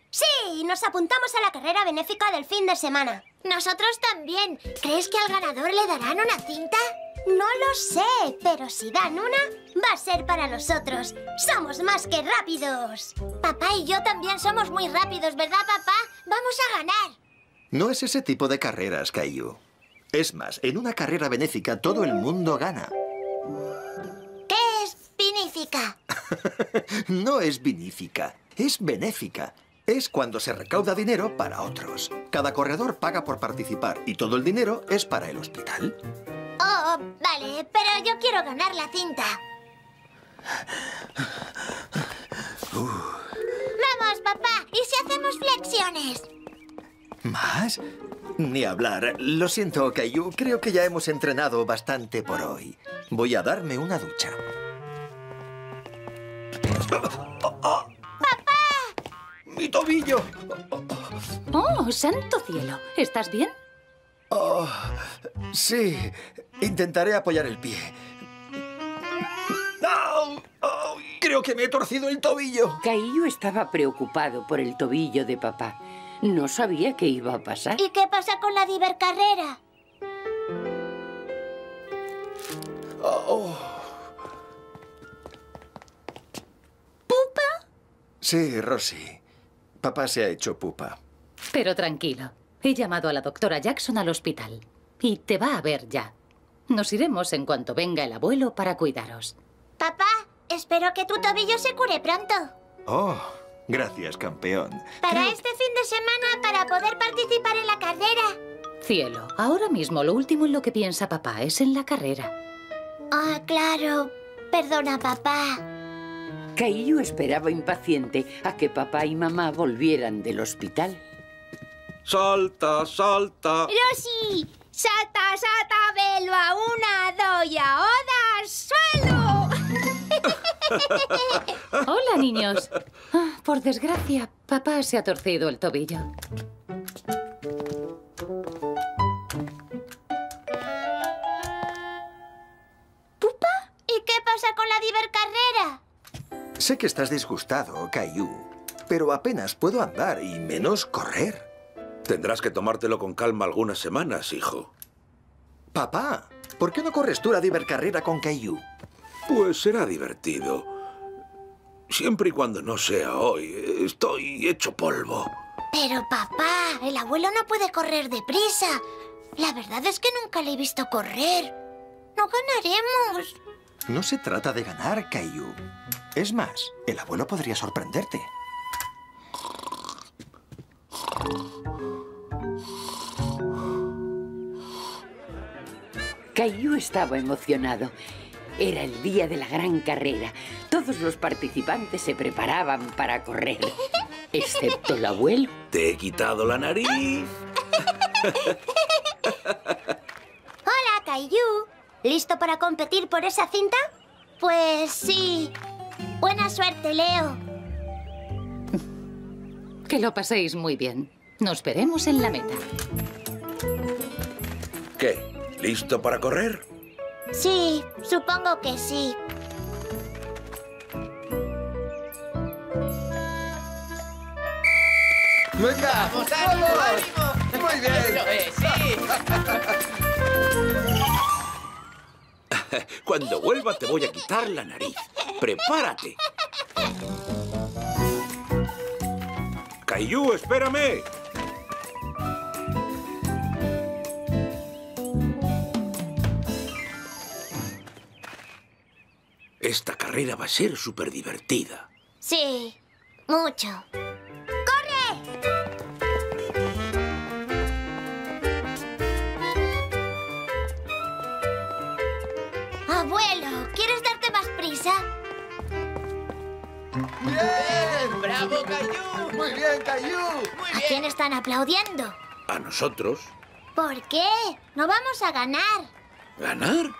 Speaker 2: Sí, nos apuntamos a la carrera benéfica del fin de semana. Nosotros también. ¿Crees que al ganador le darán una cinta? No lo sé, pero si dan una, va a ser para nosotros. Somos más que rápidos. Papá y yo también somos muy rápidos, ¿verdad, papá? Vamos a ganar.
Speaker 3: No es ese tipo de carreras, Caillou. Es más, en una carrera benéfica todo el mundo gana. (laughs) No es vinífica, es benéfica. Es cuando se recauda dinero para otros. Cada corredor paga por participar y todo el dinero es para el hospital.
Speaker 2: Oh, vale, pero yo quiero ganar la cinta. (sighs) Vamos, papá, ¿y si hacemos flexiones?
Speaker 3: ¿Más? Ni hablar. Lo siento, Caillou. Creo que ya hemos entrenado bastante por hoy. Voy a darme una ducha.
Speaker 2: ¡Papá!
Speaker 3: ¡Mi tobillo!
Speaker 4: ¡Oh, santo cielo! ¿Estás bien?
Speaker 3: Oh, sí. Intentaré apoyar el pie. ¡Au! Creo que me he torcido el tobillo.
Speaker 1: Caillou estaba preocupado por el tobillo de papá. No sabía qué iba a pasar.
Speaker 2: ¿Y qué pasa con la divercarrera?
Speaker 3: Oh. Sí, Rosy. Papá se ha hecho pupa.
Speaker 4: Pero tranquilo. He llamado a la doctora Jackson al hospital. Y te va a ver ya. Nos iremos en cuanto venga el abuelo para cuidaros.
Speaker 2: Papá, espero que tu tobillo se cure pronto.
Speaker 3: Oh, gracias, campeón.
Speaker 2: Para este fin de semana, para poder participar en la carrera.
Speaker 4: Cielo, ahora mismo lo último en lo que piensa papá es en la carrera.
Speaker 2: Ah, claro. Perdona, papá.
Speaker 1: Caillou esperaba impaciente a que papá y mamá volvieran del hospital.
Speaker 11: Salta, salta.
Speaker 2: ¡Rosy! ¡Salta, salta, velo a una, dos y a oda, suelo! (laughs)
Speaker 4: Hola, niños. Ah, por desgracia, papá se ha torcido el tobillo.
Speaker 2: ¿Pupa? ¿Y qué pasa con la divercarrera?
Speaker 3: Sé que estás disgustado, Caillou, pero apenas puedo andar y menos correr.
Speaker 11: Tendrás que tomártelo con calma algunas semanas, hijo.
Speaker 3: Papá, ¿por qué no corres tú la divercarrera con Caillou?
Speaker 11: Pues será divertido. Siempre y cuando no sea hoy. Estoy hecho polvo.
Speaker 2: Pero papá, el abuelo no puede correr deprisa. La verdad es que nunca le he visto correr. No ganaremos.
Speaker 3: No se trata de ganar, Caillou. Es más, el abuelo podría sorprenderte.
Speaker 1: Caillou estaba emocionado. Era el día de la gran carrera. Todos los participantes se preparaban para correr, excepto el abuelo.
Speaker 11: Te he quitado la nariz.
Speaker 2: Hola, Caillou. ¿Listo para competir por esa cinta? Pues sí. Suerte, Leo.
Speaker 4: Que lo paséis muy bien. Nos veremos en la meta.
Speaker 11: ¿Qué? ¿Listo para correr?
Speaker 2: Sí, supongo que sí.
Speaker 3: ¡Venga!
Speaker 5: ¡Vamos, ánimo, ánimo!
Speaker 3: ¡Muy bien!
Speaker 5: ¡Eso es, sí! (laughs) (laughs)
Speaker 11: Cuando vuelva te voy a quitar la nariz. ¡Prepárate! Caillou, espérame. Esta carrera va a ser súper divertida.
Speaker 2: Sí, mucho.
Speaker 3: ¡Muy bien, Caillou!
Speaker 5: ¡Muy
Speaker 2: ¿A quién están aplaudiendo?
Speaker 11: ¿A nosotros?
Speaker 2: ¿Por qué? No vamos a ganar.
Speaker 11: ¿Ganar?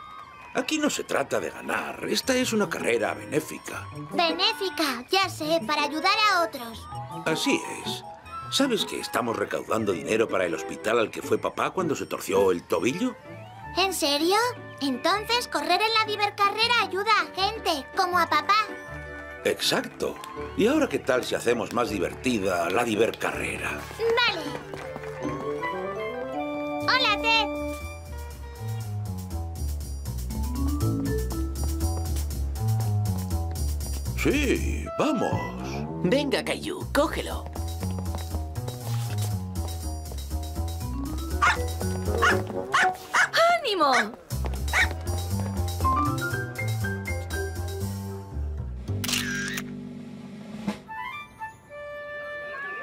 Speaker 11: Aquí no se trata de ganar. Esta es una carrera benéfica.
Speaker 2: Benéfica, ya sé, para ayudar a otros.
Speaker 11: Así es. ¿Sabes que estamos recaudando dinero para el hospital al que fue papá cuando se torció el tobillo?
Speaker 2: ¿En serio? Entonces correr en la Vivercarrera ayuda a gente, como a papá.
Speaker 11: Exacto. ¿Y ahora qué tal si hacemos más divertida la divercarrera?
Speaker 2: Vale. Hola, Ted.
Speaker 11: Sí, vamos.
Speaker 5: Venga, Caillou, cógelo.
Speaker 9: ¡Ánimo!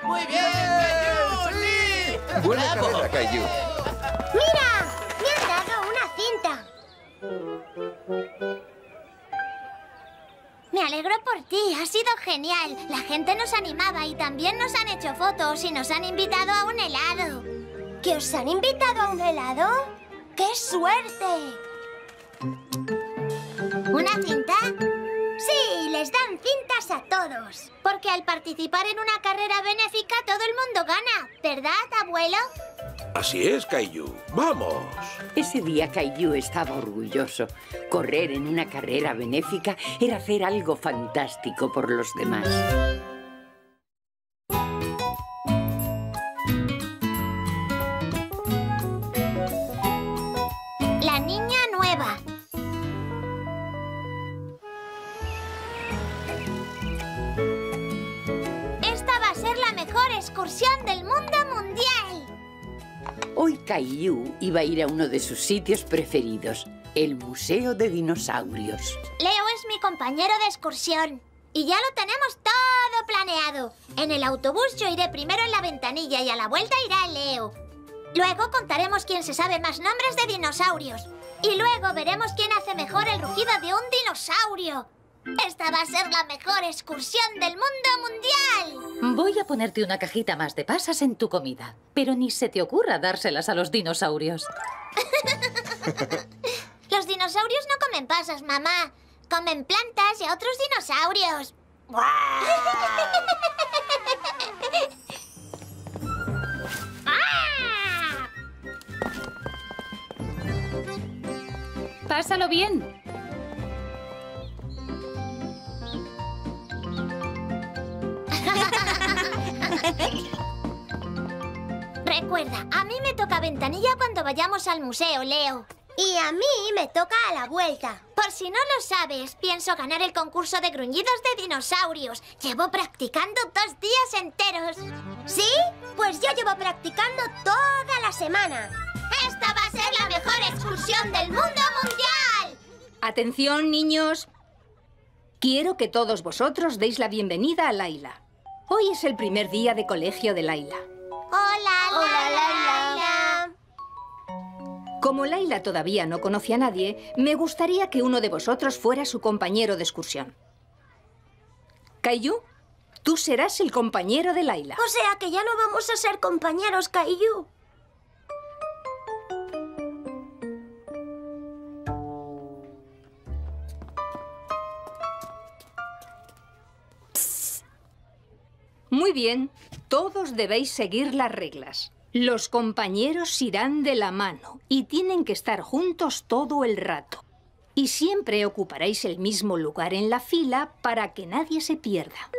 Speaker 5: ¡Muy bien, Caillou! ¡Sí!
Speaker 3: Buena
Speaker 5: ¡Bravo!
Speaker 3: carrera, Caillou.
Speaker 2: ¡Mira! ¡Me han dado una cinta! Me alegro por ti, ha sido genial. La gente nos animaba y también nos han hecho fotos y nos han invitado a un helado. ¿Que os han invitado a un helado? ¡Qué suerte! ¿Una cinta? Sí, les dan cintas a todos. Porque al participar en una carrera benéfica todo el mundo gana, ¿verdad, abuelo?
Speaker 11: Así es, Caillou. ¡Vamos!
Speaker 1: Ese día Caillou estaba orgulloso. Correr en una carrera benéfica era hacer algo fantástico por los demás. Caillou iba a ir a uno de sus sitios preferidos, el Museo de Dinosaurios.
Speaker 2: Leo es mi compañero de excursión. Y ya lo tenemos todo planeado. En el autobús yo iré primero en la ventanilla y a la vuelta irá Leo. Luego contaremos quién se sabe más nombres de dinosaurios. Y luego veremos quién hace mejor el rugido de un dinosaurio. Esta va a ser la mejor excursión del mundo mundial.
Speaker 4: Voy a ponerte una cajita más de pasas en tu comida, pero ni se te ocurra dárselas a los dinosaurios. (laughs)
Speaker 2: Los dinosaurios no comen pasas, mamá. Comen plantas y a otros dinosaurios. (laughs) ¡Ah!
Speaker 4: Pásalo bien.
Speaker 2: Recuerda, a mí me toca ventanilla cuando vayamos al museo, Leo. Y a mí me toca a la vuelta. Por si no lo sabes, pienso ganar el concurso de gruñidos de dinosaurios. Llevo practicando dos días enteros. ¿Sí? Pues yo llevo practicando toda la semana. ¡Esta va a ser la mejor excursión del mundo mundial!
Speaker 8: Atención, niños. Quiero que todos vosotros deis la bienvenida a Laila. Hoy es el primer día de colegio de Laila.
Speaker 2: Hola, Hola, Laila.
Speaker 8: Como Laila todavía no conoce a nadie, me gustaría que uno de vosotros fuera su compañero de excursión. Caillou, tú serás el compañero de Laila.
Speaker 7: O sea que ya no vamos a ser compañeros, Caillou.
Speaker 8: Muy bien, todos debéis seguir las reglas. Los compañeros irán de la mano y tienen que estar juntos todo el rato. Y siempre ocuparéis el mismo lugar en la fila para que nadie se pierda.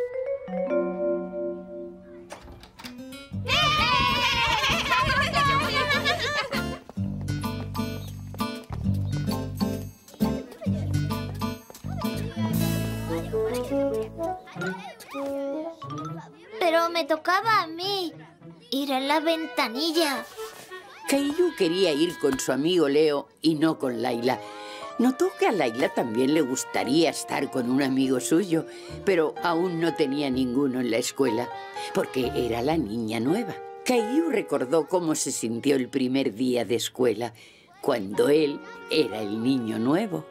Speaker 2: Me tocaba a mí ir a la ventanilla.
Speaker 1: Caillou quería ir con su amigo Leo y no con Laila. Notó que a Laila también le gustaría estar con un amigo suyo, pero aún no tenía ninguno en la escuela, porque era la niña nueva. Caillou recordó cómo se sintió el primer día de escuela, cuando él era el niño nuevo.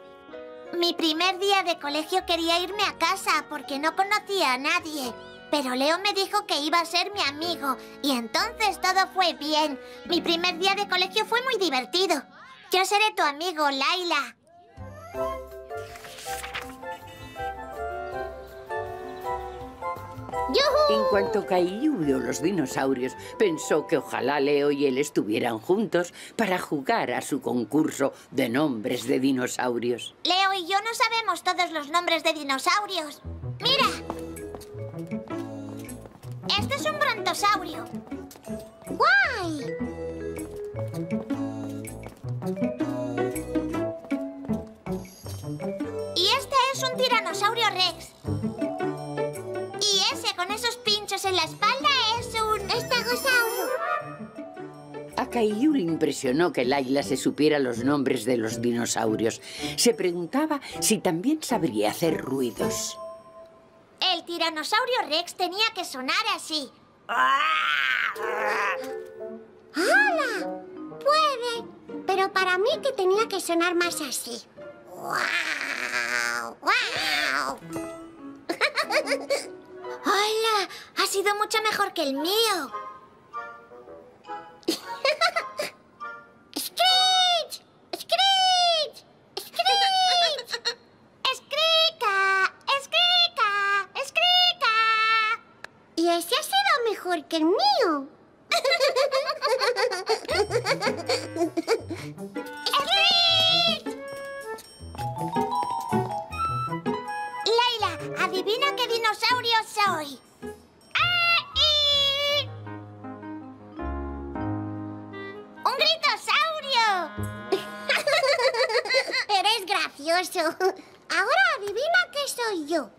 Speaker 2: Mi primer día de colegio quería irme a casa porque no conocía a nadie. Pero Leo me dijo que iba a ser mi amigo y entonces todo fue bien. Mi primer día de colegio fue muy divertido. Yo seré tu amigo, Laila.
Speaker 1: En cuanto Caillou vio los dinosaurios, pensó que ojalá Leo y él estuvieran juntos para jugar a su concurso de nombres de dinosaurios.
Speaker 2: Leo y yo no sabemos todos los nombres de dinosaurios. ¡Mira! Este es un brontosaurio. ¡Guay! Y este es un tiranosaurio rex. Y ese con esos pinchos en la espalda es un estegosaurio.
Speaker 1: A Caillou le impresionó que Laila se supiera los nombres de los dinosaurios. Se preguntaba si también sabría hacer ruidos.
Speaker 2: El tiranosaurio rex tenía que sonar así. ¡Hala! Puede, pero para mí que tenía que sonar más así. ¡Guau! ¡Guau! (laughs) ¡Hola! Ha sido mucho mejor que el mío. Sido mejor que el mío. Laila, adivina qué dinosaurio soy. ¡Ah, y! ¡Un gritosaurio! (laughs) Eres gracioso. Ahora adivina qué soy yo.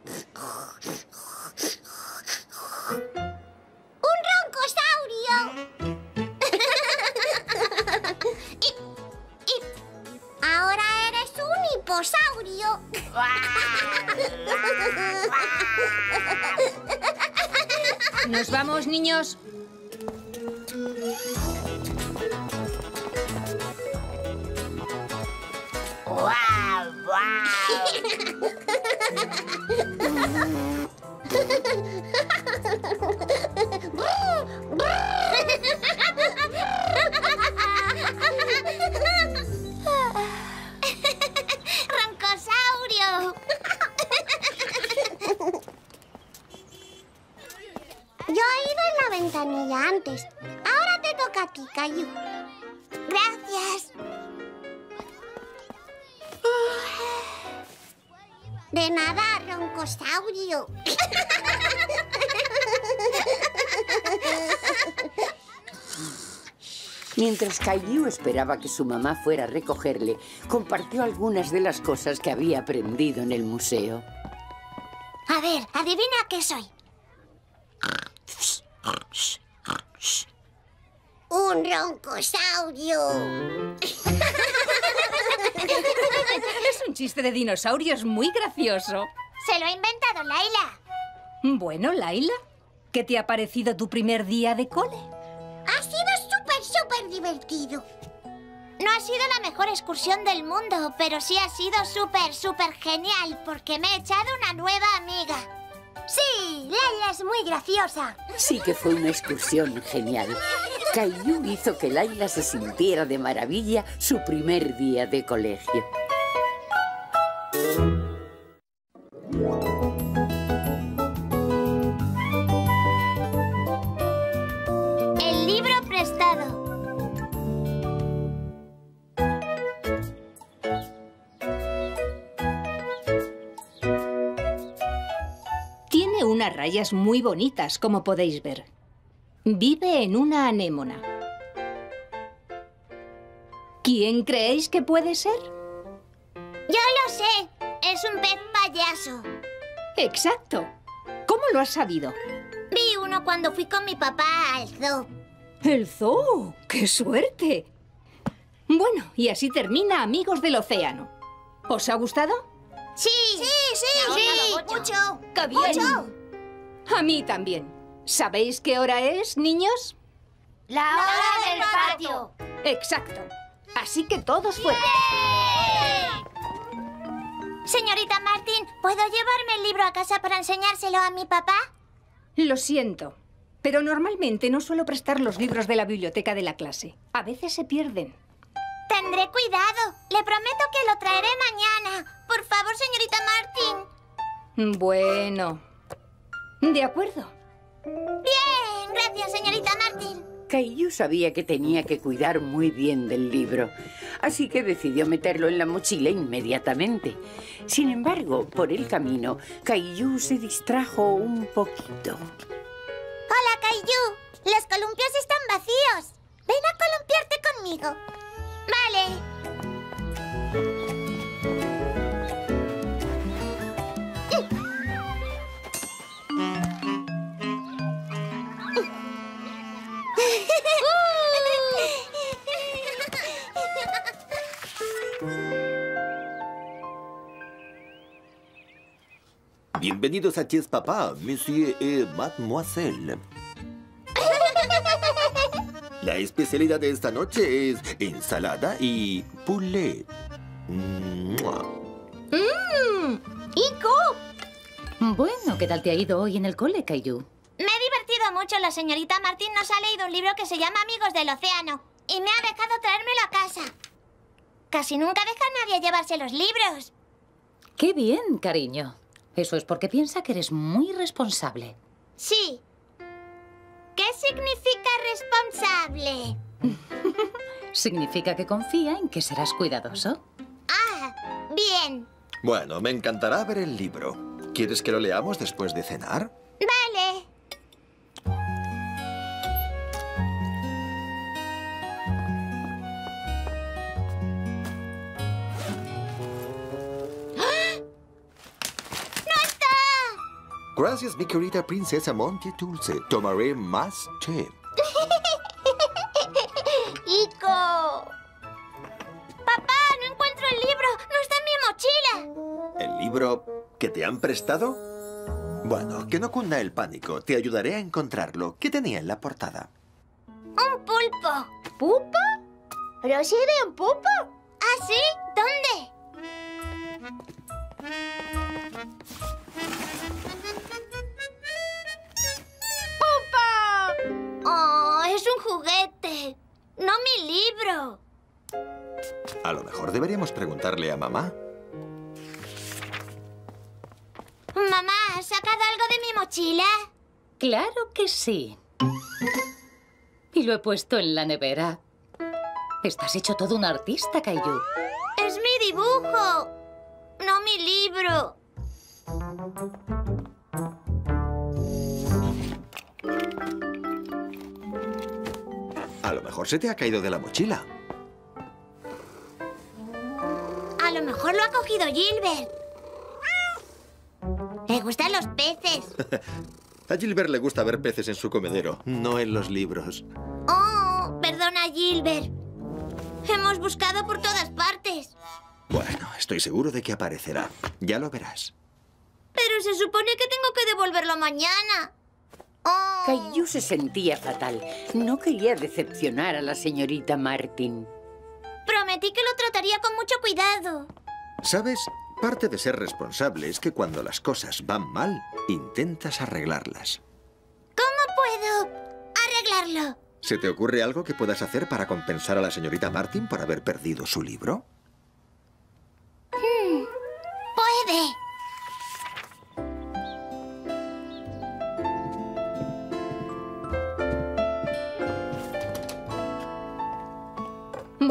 Speaker 1: Mientras Caillou esperaba que su mamá fuera a recogerle, compartió algunas de las cosas que había aprendido en el museo.
Speaker 2: A ver, adivina qué soy. Un roncosaurio.
Speaker 8: Es un chiste de dinosaurios muy gracioso.
Speaker 2: Se lo ha inventado Laila.
Speaker 8: Bueno, Laila, ¿qué te ha parecido tu primer día de cole?
Speaker 2: Divertido. No ha sido la mejor excursión del mundo, pero sí ha sido súper, súper genial porque me he echado una nueva amiga. Sí, Laila es muy graciosa.
Speaker 1: Sí que fue una excursión genial. Caillou hizo que Laila se sintiera de maravilla su primer día de colegio.
Speaker 8: Unas rayas muy bonitas, como podéis ver. Vive en una anémona. ¿Quién creéis que puede ser?
Speaker 2: Yo lo sé. Es un pez payaso.
Speaker 8: Exacto. ¿Cómo lo has sabido?
Speaker 2: Vi uno cuando fui con mi papá al zoo.
Speaker 8: ¡El zoo! ¡Qué suerte! Bueno, y así termina Amigos del Océano. ¿Os ha gustado?
Speaker 2: Sí, sí, sí, sí, mucho.
Speaker 8: ¡Qué bien!
Speaker 2: Mucho.
Speaker 8: A mí también. ¿Sabéis qué hora es, niños?
Speaker 2: La hora del patio.
Speaker 8: Exacto. Así que todos fuera.
Speaker 2: Señorita Martín, ¿puedo llevarme el libro a casa para enseñárselo a mi papá?
Speaker 8: Lo siento, pero normalmente no suelo prestar los libros de la biblioteca de la clase. A veces se pierden.
Speaker 2: Tendré cuidado. Le prometo que lo traeré mañana. Por favor, señorita Martín.
Speaker 8: Bueno. De acuerdo.
Speaker 2: Bien, gracias, señorita Martín.
Speaker 1: Caillou sabía que tenía que cuidar muy bien del libro, así que decidió meterlo en la mochila inmediatamente. Sin embargo, por el camino, Caillou se distrajo un poquito.
Speaker 2: Hola, Caillou. Los columpios están vacíos. Ven a columpiarte conmigo. Vale.
Speaker 3: Bienvenidos a Ties Papá, monsieur et mademoiselle. (laughs) La especialidad de esta noche es ensalada y poulet.
Speaker 2: ¡Mmm! ¡Ico!
Speaker 4: Bueno, ¿qué tal te ha ido hoy en el cole, Caillou?
Speaker 2: Me he divertido mucho. La señorita Martín nos ha leído un libro que se llama Amigos del Océano y me ha dejado traérmelo a casa. Casi nunca deja a nadie llevarse los libros.
Speaker 4: Qué bien, cariño. Eso es porque piensa que eres muy responsable.
Speaker 2: Sí. ¿Qué significa responsable? (laughs)
Speaker 4: Significa que confía en que serás cuidadoso.
Speaker 2: Ah, bien.
Speaker 3: Bueno, me encantará ver el libro. ¿Quieres que lo leamos después de cenar? Gracias, mi querida princesa Monty Dulce. Tomaré más té. (laughs)
Speaker 2: ¡Ico! Papá, no encuentro el libro. No está en mi mochila.
Speaker 3: ¿El libro que te han prestado? Bueno, que no cunda el pánico. Te ayudaré a encontrarlo. ¿Qué tenía en la portada?
Speaker 2: Un pulpo. ¿Pulpo? ¿Rosy ve un pulpo? ¿Ah, sí? ¿Dónde? Oh, es un juguete. No mi libro.
Speaker 3: A lo mejor deberíamos preguntarle a mamá.
Speaker 2: Mamá, ¿has sacado algo de mi mochila?
Speaker 4: Claro que sí. Y lo he puesto en la nevera. Estás hecho todo un artista, Caillou.
Speaker 2: Es mi dibujo, no mi libro.
Speaker 3: Mejor se te ha caído de la mochila.
Speaker 2: A lo mejor lo ha cogido Gilbert. Le gustan los peces. (laughs)
Speaker 3: A Gilbert le gusta ver peces en su comedero, no en los libros.
Speaker 2: Oh, perdona, Gilbert. Hemos buscado por todas partes.
Speaker 3: Bueno, estoy seguro de que aparecerá. Ya lo verás.
Speaker 2: Pero se supone que tengo que devolverlo mañana.
Speaker 1: Caillou se sentía fatal. No quería decepcionar a la señorita Martin.
Speaker 2: Prometí que lo trataría con mucho cuidado.
Speaker 3: ¿Sabes? Parte de ser responsable es que cuando las cosas van mal, intentas arreglarlas.
Speaker 2: ¿Cómo puedo arreglarlo?
Speaker 3: ¿Se te ocurre algo que puedas hacer para compensar a la señorita Martin por haber perdido su libro?
Speaker 2: Hmm, puede.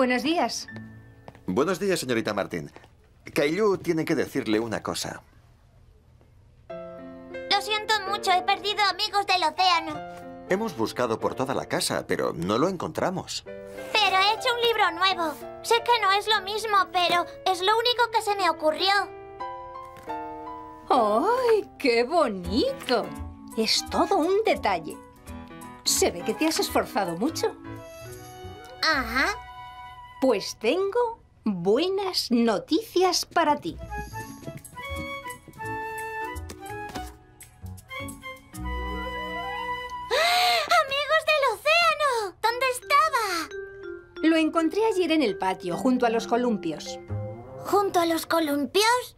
Speaker 8: Buenos días.
Speaker 3: Buenos días, señorita Martin. Caillou tiene que decirle una cosa.
Speaker 2: Lo siento mucho. mucho. He perdido amigos del océano.
Speaker 3: Hemos buscado por toda la casa, pero no lo encontramos.
Speaker 2: Pero he hecho un libro nuevo. Sé que no es lo mismo, pero es lo único que se me ocurrió.
Speaker 8: ¡Ay, qué bonito! Es todo un detalle. Se ve que te has esforzado mucho.
Speaker 2: Ajá.
Speaker 8: Pues tengo buenas noticias para ti.
Speaker 2: ¡Amigos del océano! ¿Dónde estaba?
Speaker 8: Lo encontré ayer en el patio, junto a los columpios.
Speaker 2: ¿Junto a los columpios?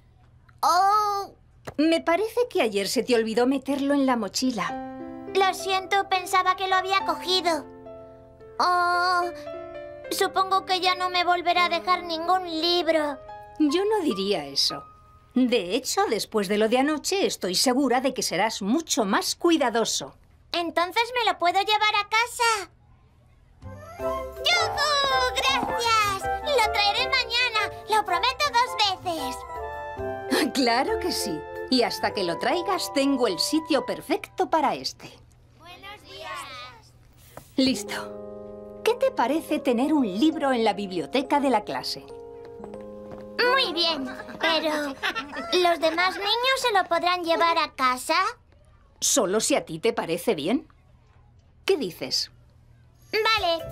Speaker 2: ¡Oh!
Speaker 8: Me parece que ayer se te olvidó meterlo en la mochila.
Speaker 2: Lo siento, pensaba que lo había cogido. Oh, supongo que ya no me volverá a dejar ningún libro.
Speaker 8: Yo no diría eso. De hecho, después de lo de anoche, estoy segura de que serás mucho más cuidadoso.
Speaker 2: Entonces me lo puedo llevar a casa. ¡Yujú! ¡Gracias! Lo traeré mañana. Lo prometo dos veces. (laughs)
Speaker 8: Claro que sí. Y hasta que lo traigas, tengo el sitio perfecto para este.
Speaker 2: Buenos días.
Speaker 8: Listo. ¿Qué te parece tener un libro en la biblioteca de la clase?
Speaker 2: Muy bien, pero ¿los demás niños se lo podrán llevar a casa?
Speaker 8: Solo si a ti te parece bien. ¿Qué dices?
Speaker 2: Vale,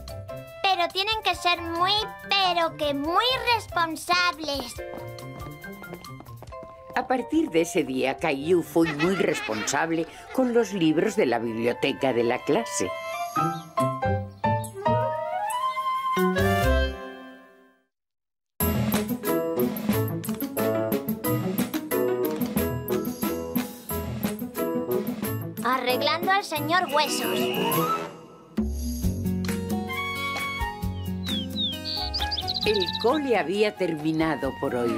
Speaker 2: pero tienen que ser muy, pero que muy responsables.
Speaker 1: A partir de ese día, Caillou fue muy responsable con los libros de la biblioteca de la clase.
Speaker 2: Señor Huesos.
Speaker 1: El cole había terminado por hoy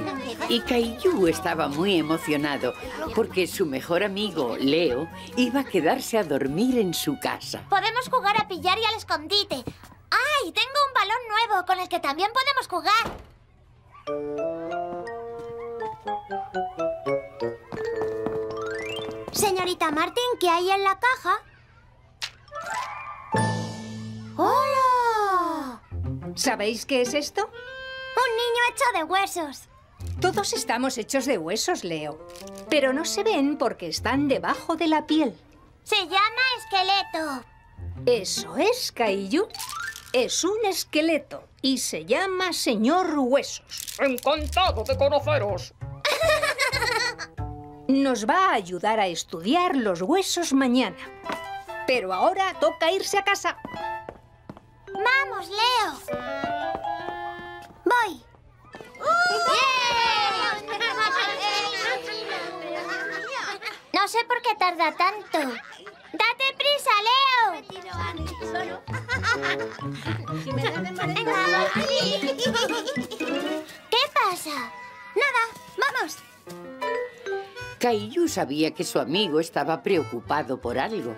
Speaker 1: y Caillou estaba muy emocionado porque su mejor amigo, Leo, iba a quedarse a dormir en su casa.
Speaker 2: Podemos jugar a pillar y al escondite. ¡Ay! Tengo un balón nuevo con el que también podemos jugar. Señorita Martin, ¿qué hay en la caja? ¡Hola!
Speaker 8: ¿Sabéis qué es esto?
Speaker 2: Un niño hecho de huesos.
Speaker 8: Todos estamos hechos de huesos, Leo. Pero no se ven porque están debajo de la piel.
Speaker 2: Se llama esqueleto.
Speaker 8: Eso es, Caillou. Es un esqueleto y se llama Señor Huesos.
Speaker 12: Encantado de conoceros.
Speaker 8: Nos va a ayudar a estudiar los huesos mañana. Pero ahora toca irse a casa.
Speaker 2: ¡Vamos, Leo! ¡Voy! No sé por qué tarda tanto. ¡Date prisa, Leo! ¿Qué pasa? Nada, vamos.
Speaker 1: Caillou sabía que su amigo estaba preocupado por algo,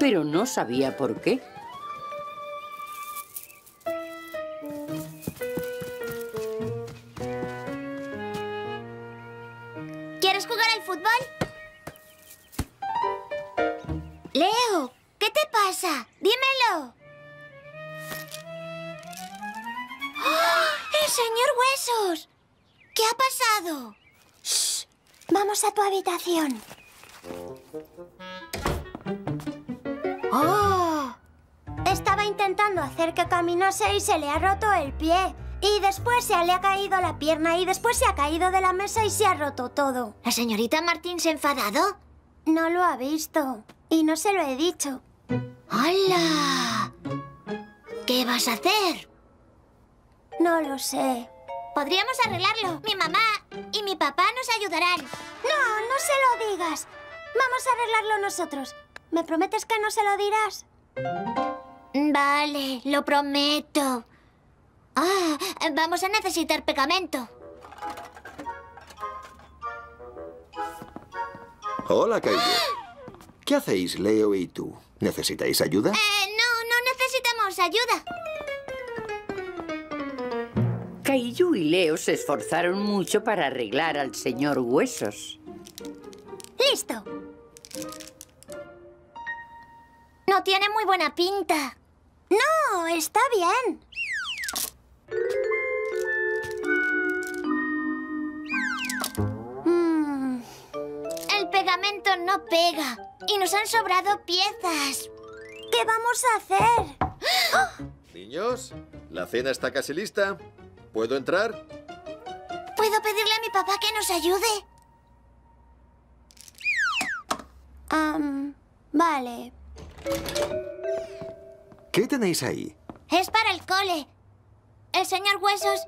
Speaker 1: pero no sabía por qué.
Speaker 2: Habitación. ¡Oh! Estaba intentando hacer que caminase y se le ha roto el pie. Y después se le ha caído la pierna y después se ha caído de la mesa y se ha roto todo. ¿La señorita Martín se ha enfadado? No lo ha visto. Y no se lo he dicho. ¡Hala! ¿Qué vas a hacer? No lo sé. Podríamos arreglarlo. Mi mamá y mi papá nos ayudarán. No, no se lo digas. Vamos a arreglarlo nosotros. ¿Me prometes que no se lo dirás? Vale, lo prometo. Ah, vamos a necesitar pegamento.
Speaker 3: Hola, Caillou. ¿Qué hacéis, Leo y tú? ¿Necesitáis ayuda?
Speaker 2: Eh, no, no necesitamos ayuda.
Speaker 1: Caillou y Leo se esforzaron mucho para arreglar al señor Huesos.
Speaker 2: Listo. No tiene muy buena pinta. No, está bien. Mm, El pegamento no pega y nos han sobrado piezas. ¿Qué vamos a hacer? (gasps)
Speaker 3: Niños, la cena está casi lista. ¿Puedo entrar?
Speaker 2: ¿Puedo pedirle a mi papá que nos ayude? Am, vale.
Speaker 3: ¿Qué tenéis ahí?
Speaker 2: Es para el cole. El señor Huesos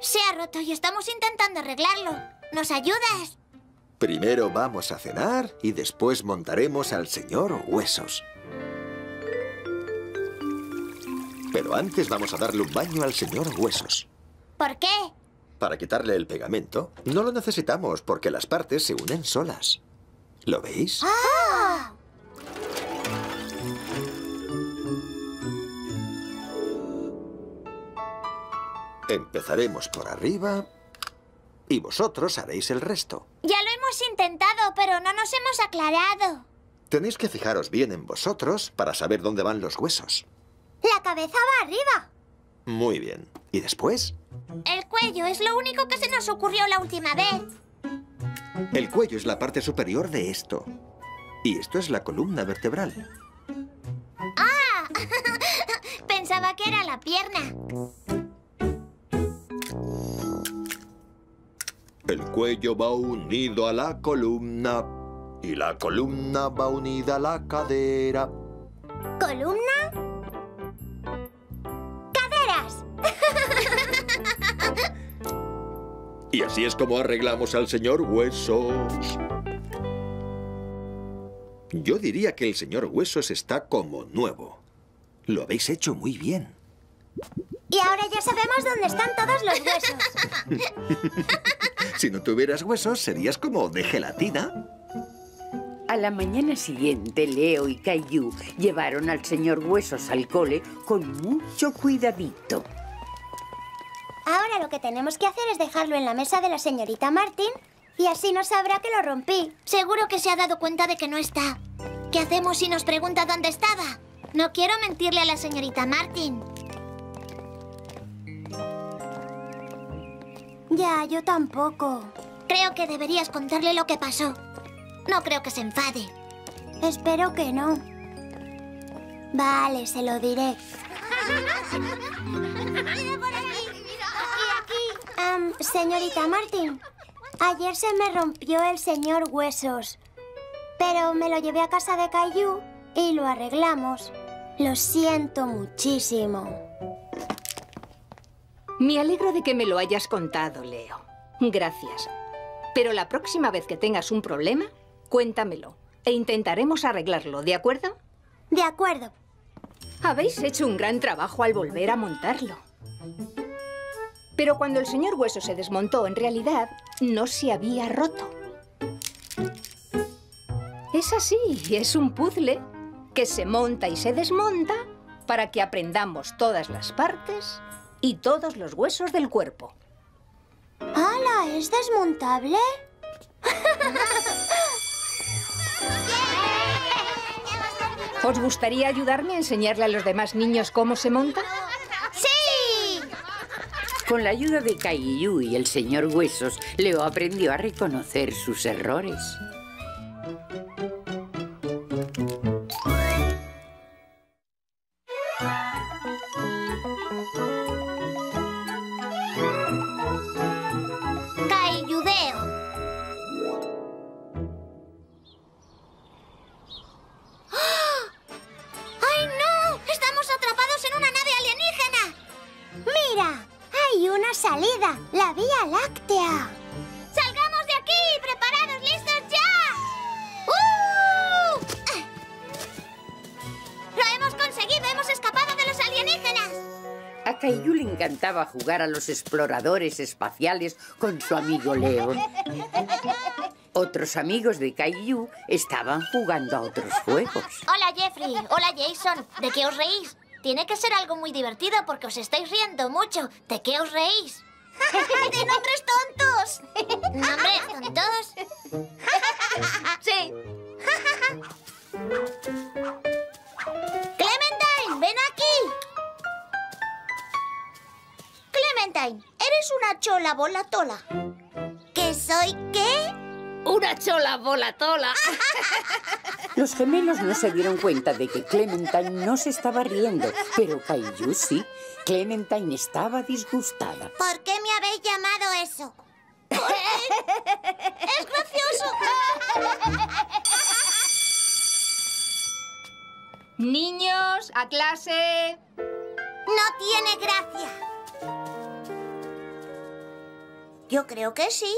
Speaker 2: se ha roto y estamos intentando arreglarlo. ¿Nos ayudas?
Speaker 3: Primero vamos a cenar y después montaremos al señor Huesos. Pero antes vamos a darle un baño al señor Huesos.
Speaker 2: ¿Por qué?
Speaker 3: Para quitarle el pegamento, no lo necesitamos porque las partes se unen solas. ¿Lo veis?
Speaker 2: ¡Ah!
Speaker 3: Empezaremos por arriba y vosotros haréis el resto.
Speaker 2: Ya lo hemos intentado, pero no nos hemos aclarado.
Speaker 3: Tenéis que fijaros bien en vosotros para saber dónde van los huesos.
Speaker 2: La cabeza va arriba.
Speaker 3: Muy bien. ¿Y después?
Speaker 2: El cuello es lo único que se nos ocurrió la última vez.
Speaker 3: El cuello es la parte superior de esto. Y esto es la columna vertebral.
Speaker 2: ¡Ah! (laughs) Pensaba que era la pierna.
Speaker 3: El cuello va unido a la columna y la columna va unida a la cadera.
Speaker 2: ¿Columna?
Speaker 3: Y así es como arreglamos al señor Huesos. Yo diría que el señor Huesos está como nuevo. Lo habéis hecho muy bien.
Speaker 2: Y ahora ya sabemos dónde están todos los huesos. (laughs)
Speaker 3: Si no tuvieras huesos, serías como de gelatina.
Speaker 1: A la mañana siguiente, Leo y Caillou llevaron al señor Huesos al cole con mucho cuidadito.
Speaker 2: Ahora lo que tenemos que hacer es dejarlo en la mesa de la señorita Martin y así no sabrá que lo rompí. Seguro que se ha dado cuenta de que no está. ¿Qué hacemos si nos pregunta dónde estaba? No quiero mentirle a la señorita Martin. Ya, yo tampoco. Creo que deberías contarle lo que pasó. No creo que se enfade. Espero que no. Vale, se lo diré. (laughs) Señorita Martin, ayer se me rompió el señor Huesos. Pero me lo llevé a casa de Caillou y lo arreglamos. Lo siento muchísimo.
Speaker 8: Me alegro de que me lo hayas contado, Leo. Gracias. Pero la próxima vez que tengas un problema, cuéntamelo e intentaremos arreglarlo, ¿de acuerdo?
Speaker 2: De acuerdo.
Speaker 8: Habéis hecho un gran trabajo al volver a montarlo. Pero cuando el señor Hueso se desmontó, en realidad no se había roto. Es así, es un puzzle que se monta y se desmonta para que aprendamos todas las partes y todos los huesos del cuerpo.
Speaker 2: ¡Hala! ¿Es desmontable? (laughs)
Speaker 8: ¿Os gustaría ayudarme a enseñarle a los demás niños cómo se monta?
Speaker 1: Con la ayuda de Caillou y el señor Huesos, Leo aprendió a reconocer sus errores. Jugar a los exploradores espaciales con su amigo Leo. Otros amigos de Caillou estaban jugando a otros juegos.
Speaker 2: Hola Jeffrey, hola Jason. ¿De qué os reís? Tiene que ser algo muy divertido porque os estáis riendo mucho. ¿De qué os reís? (laughs) ¡De nombres tontos! ¿Nombres tontos? (laughs) chola bola tola. ¿Que soy qué?
Speaker 8: Una chola bola tola. (laughs)
Speaker 1: Los gemelos no se dieron cuenta de que Clementine no se estaba riendo, pero Caillou sí. Clementine estaba disgustada.
Speaker 2: ¿Por qué me habéis llamado eso? ¡Es gracioso!
Speaker 8: Niños, a clase.
Speaker 2: No tiene gracia. Yo creo que sí.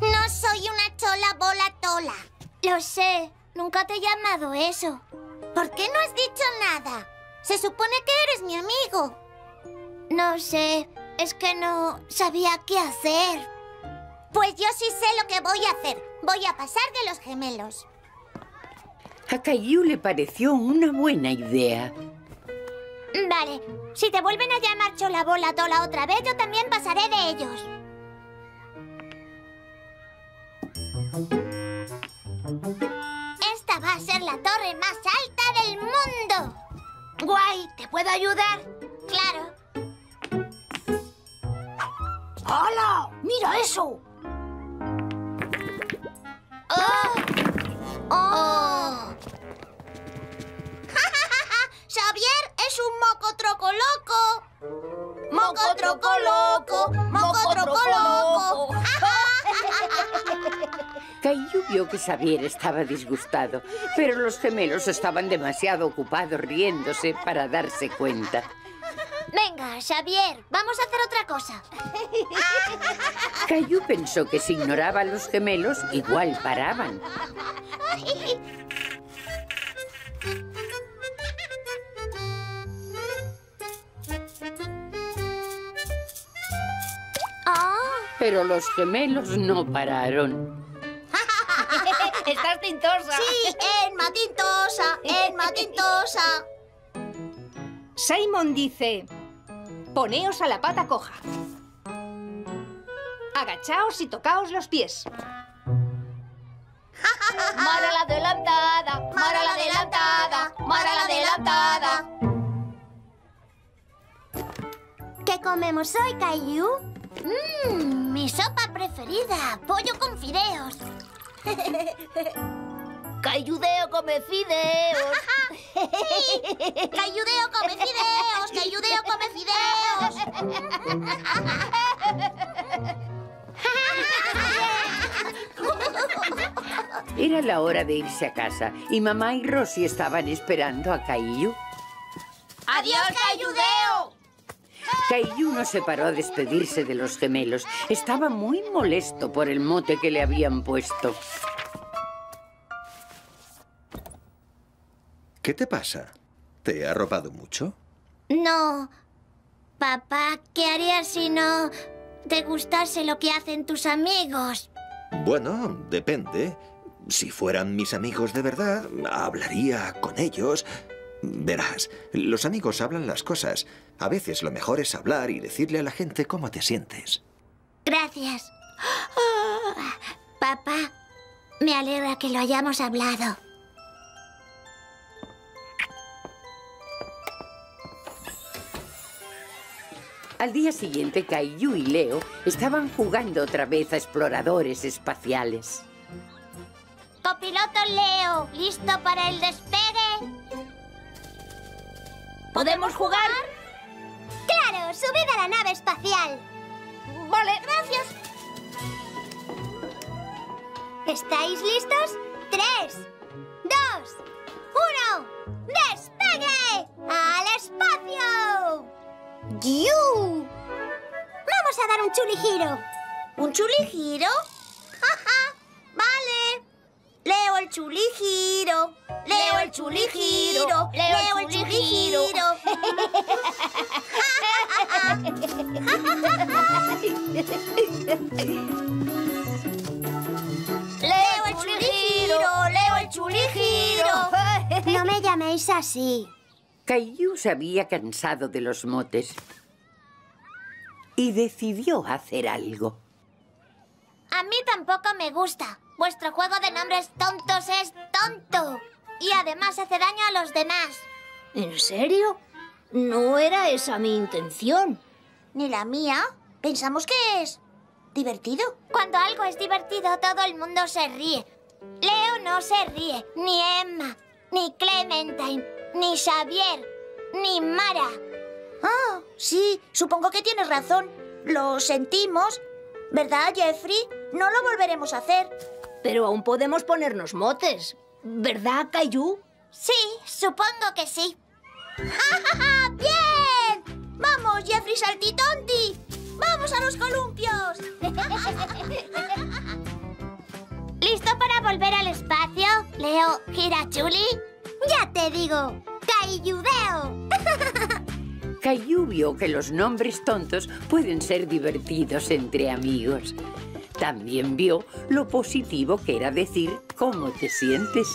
Speaker 2: No soy una chola bola tola. Lo sé. Nunca te he llamado eso. ¿Por qué no has dicho nada? Se supone que eres mi amigo. No sé. Es que no sabía qué hacer. Pues yo sí sé lo que voy a hacer. Voy a pasar de los gemelos.
Speaker 1: A Caillou le pareció una buena idea.
Speaker 2: Vale. Si te vuelven a llamar chola bola tola otra vez, yo también pasaré de ellos. Esta va a ser la torre más alta del mundo. Guay, ¿te puedo ayudar? Claro.
Speaker 13: ¡Hala! ¡Mira eso!
Speaker 2: ¡Oh! ¡Oh! (laughs) ¡Xavier es un moco troco loco! ¡Moco troco loco! ¡Moco troco loco! (laughs)
Speaker 1: Caillou vio que Xavier estaba disgustado, pero los gemelos estaban demasiado ocupados riéndose para darse cuenta.
Speaker 2: Venga, Xavier, vamos a hacer otra cosa. (laughs)
Speaker 1: Caillou pensó que si ignoraba a los gemelos, igual paraban.
Speaker 2: Ah.
Speaker 1: Pero los gemelos no pararon. (laughs)
Speaker 8: Estás tintosa.
Speaker 2: Sí, en matintosa, en matintosa.
Speaker 8: Simon dice, poneos a la pata coja. Agachaos y tocaos los pies. (laughs)
Speaker 2: Mara la adelantada, Mara la adelantada, Mara la adelantada. ¿Qué comemos hoy, Caillou? Mmm, mi sopa preferida, pollo con fideos. (laughs)
Speaker 13: Cayudeo come fideos.
Speaker 2: sí, Cayudeo come fideos, Cayudeo come fideos.
Speaker 1: Era la hora de irse a casa y mamá y Rosy estaban esperando a Caillou.
Speaker 2: ¡Adiós, Cayudeo!
Speaker 1: Caillou no se paró a despedirse de los gemelos. Estaba muy molesto por el mote que le habían puesto.
Speaker 3: ¿Qué te pasa? ¿Te ha robado mucho?
Speaker 2: No. Papá, ¿qué harías si no te gustase lo que hacen tus amigos?
Speaker 3: Bueno, depende. Si fueran mis amigos de verdad, hablaría con ellos. Verás, los amigos hablan las cosas. A veces lo mejor es hablar y decirle a la gente cómo te sientes.
Speaker 2: Gracias. (gasps) Papá, me alegra que lo hayamos hablado.
Speaker 1: Al día siguiente, Caillou y Leo estaban jugando otra vez a exploradores espaciales.
Speaker 2: Copiloto Leo, ¿listo para el despegue?
Speaker 13: ¿Podemos jugar?
Speaker 2: ¡Claro! ¡Subid a la nave espacial!
Speaker 13: Vale.
Speaker 2: Gracias. ¿Estáis listos? ¡Tres, dos, uno! ¡Despegue! ¡Al espacio! ¡Yu! Un chuligiro. ¿Un chuligiro? ¡Jaja! ¡Vale! Leo el chuligiro. Leo el chuligiro. Leo el chuligiro. Leo el chuligiro. (laughs) Leo el chuligiro. No me llaméis así.
Speaker 1: Caillou se había cansado de los motes y decidió hacer algo.
Speaker 2: A mí tampoco me gusta. Vuestro juego de nombres tontos es tonto. Y además hace daño a los demás.
Speaker 8: ¿En serio? No era esa mi intención.
Speaker 2: ¿Ni la mía? Pensamos que es divertido. Cuando algo es divertido, todo el mundo se ríe. Leo no se ríe. Ni Emma, ni Clementine, ni Xavier, ni Mara.
Speaker 14: Ah, sí, supongo que tienes razón. Lo sentimos. ¿Verdad, Jeffrey? No lo volveremos a hacer.
Speaker 8: Pero aún podemos ponernos motes. ¿Verdad, Caillou?
Speaker 2: Sí, supongo que sí. (laughs)
Speaker 14: ¡Bien! ¡Vamos, Jeffrey Saltitonti! ¡Vamos a los columpios! (laughs)
Speaker 2: ¿Listo para volver al espacio, Leo Girachuli? Ya te digo, Cailludeo. (laughs)
Speaker 1: Caillou vio que los nombres tontos pueden ser divertidos entre amigos. También vio lo positivo que era decir cómo te sientes.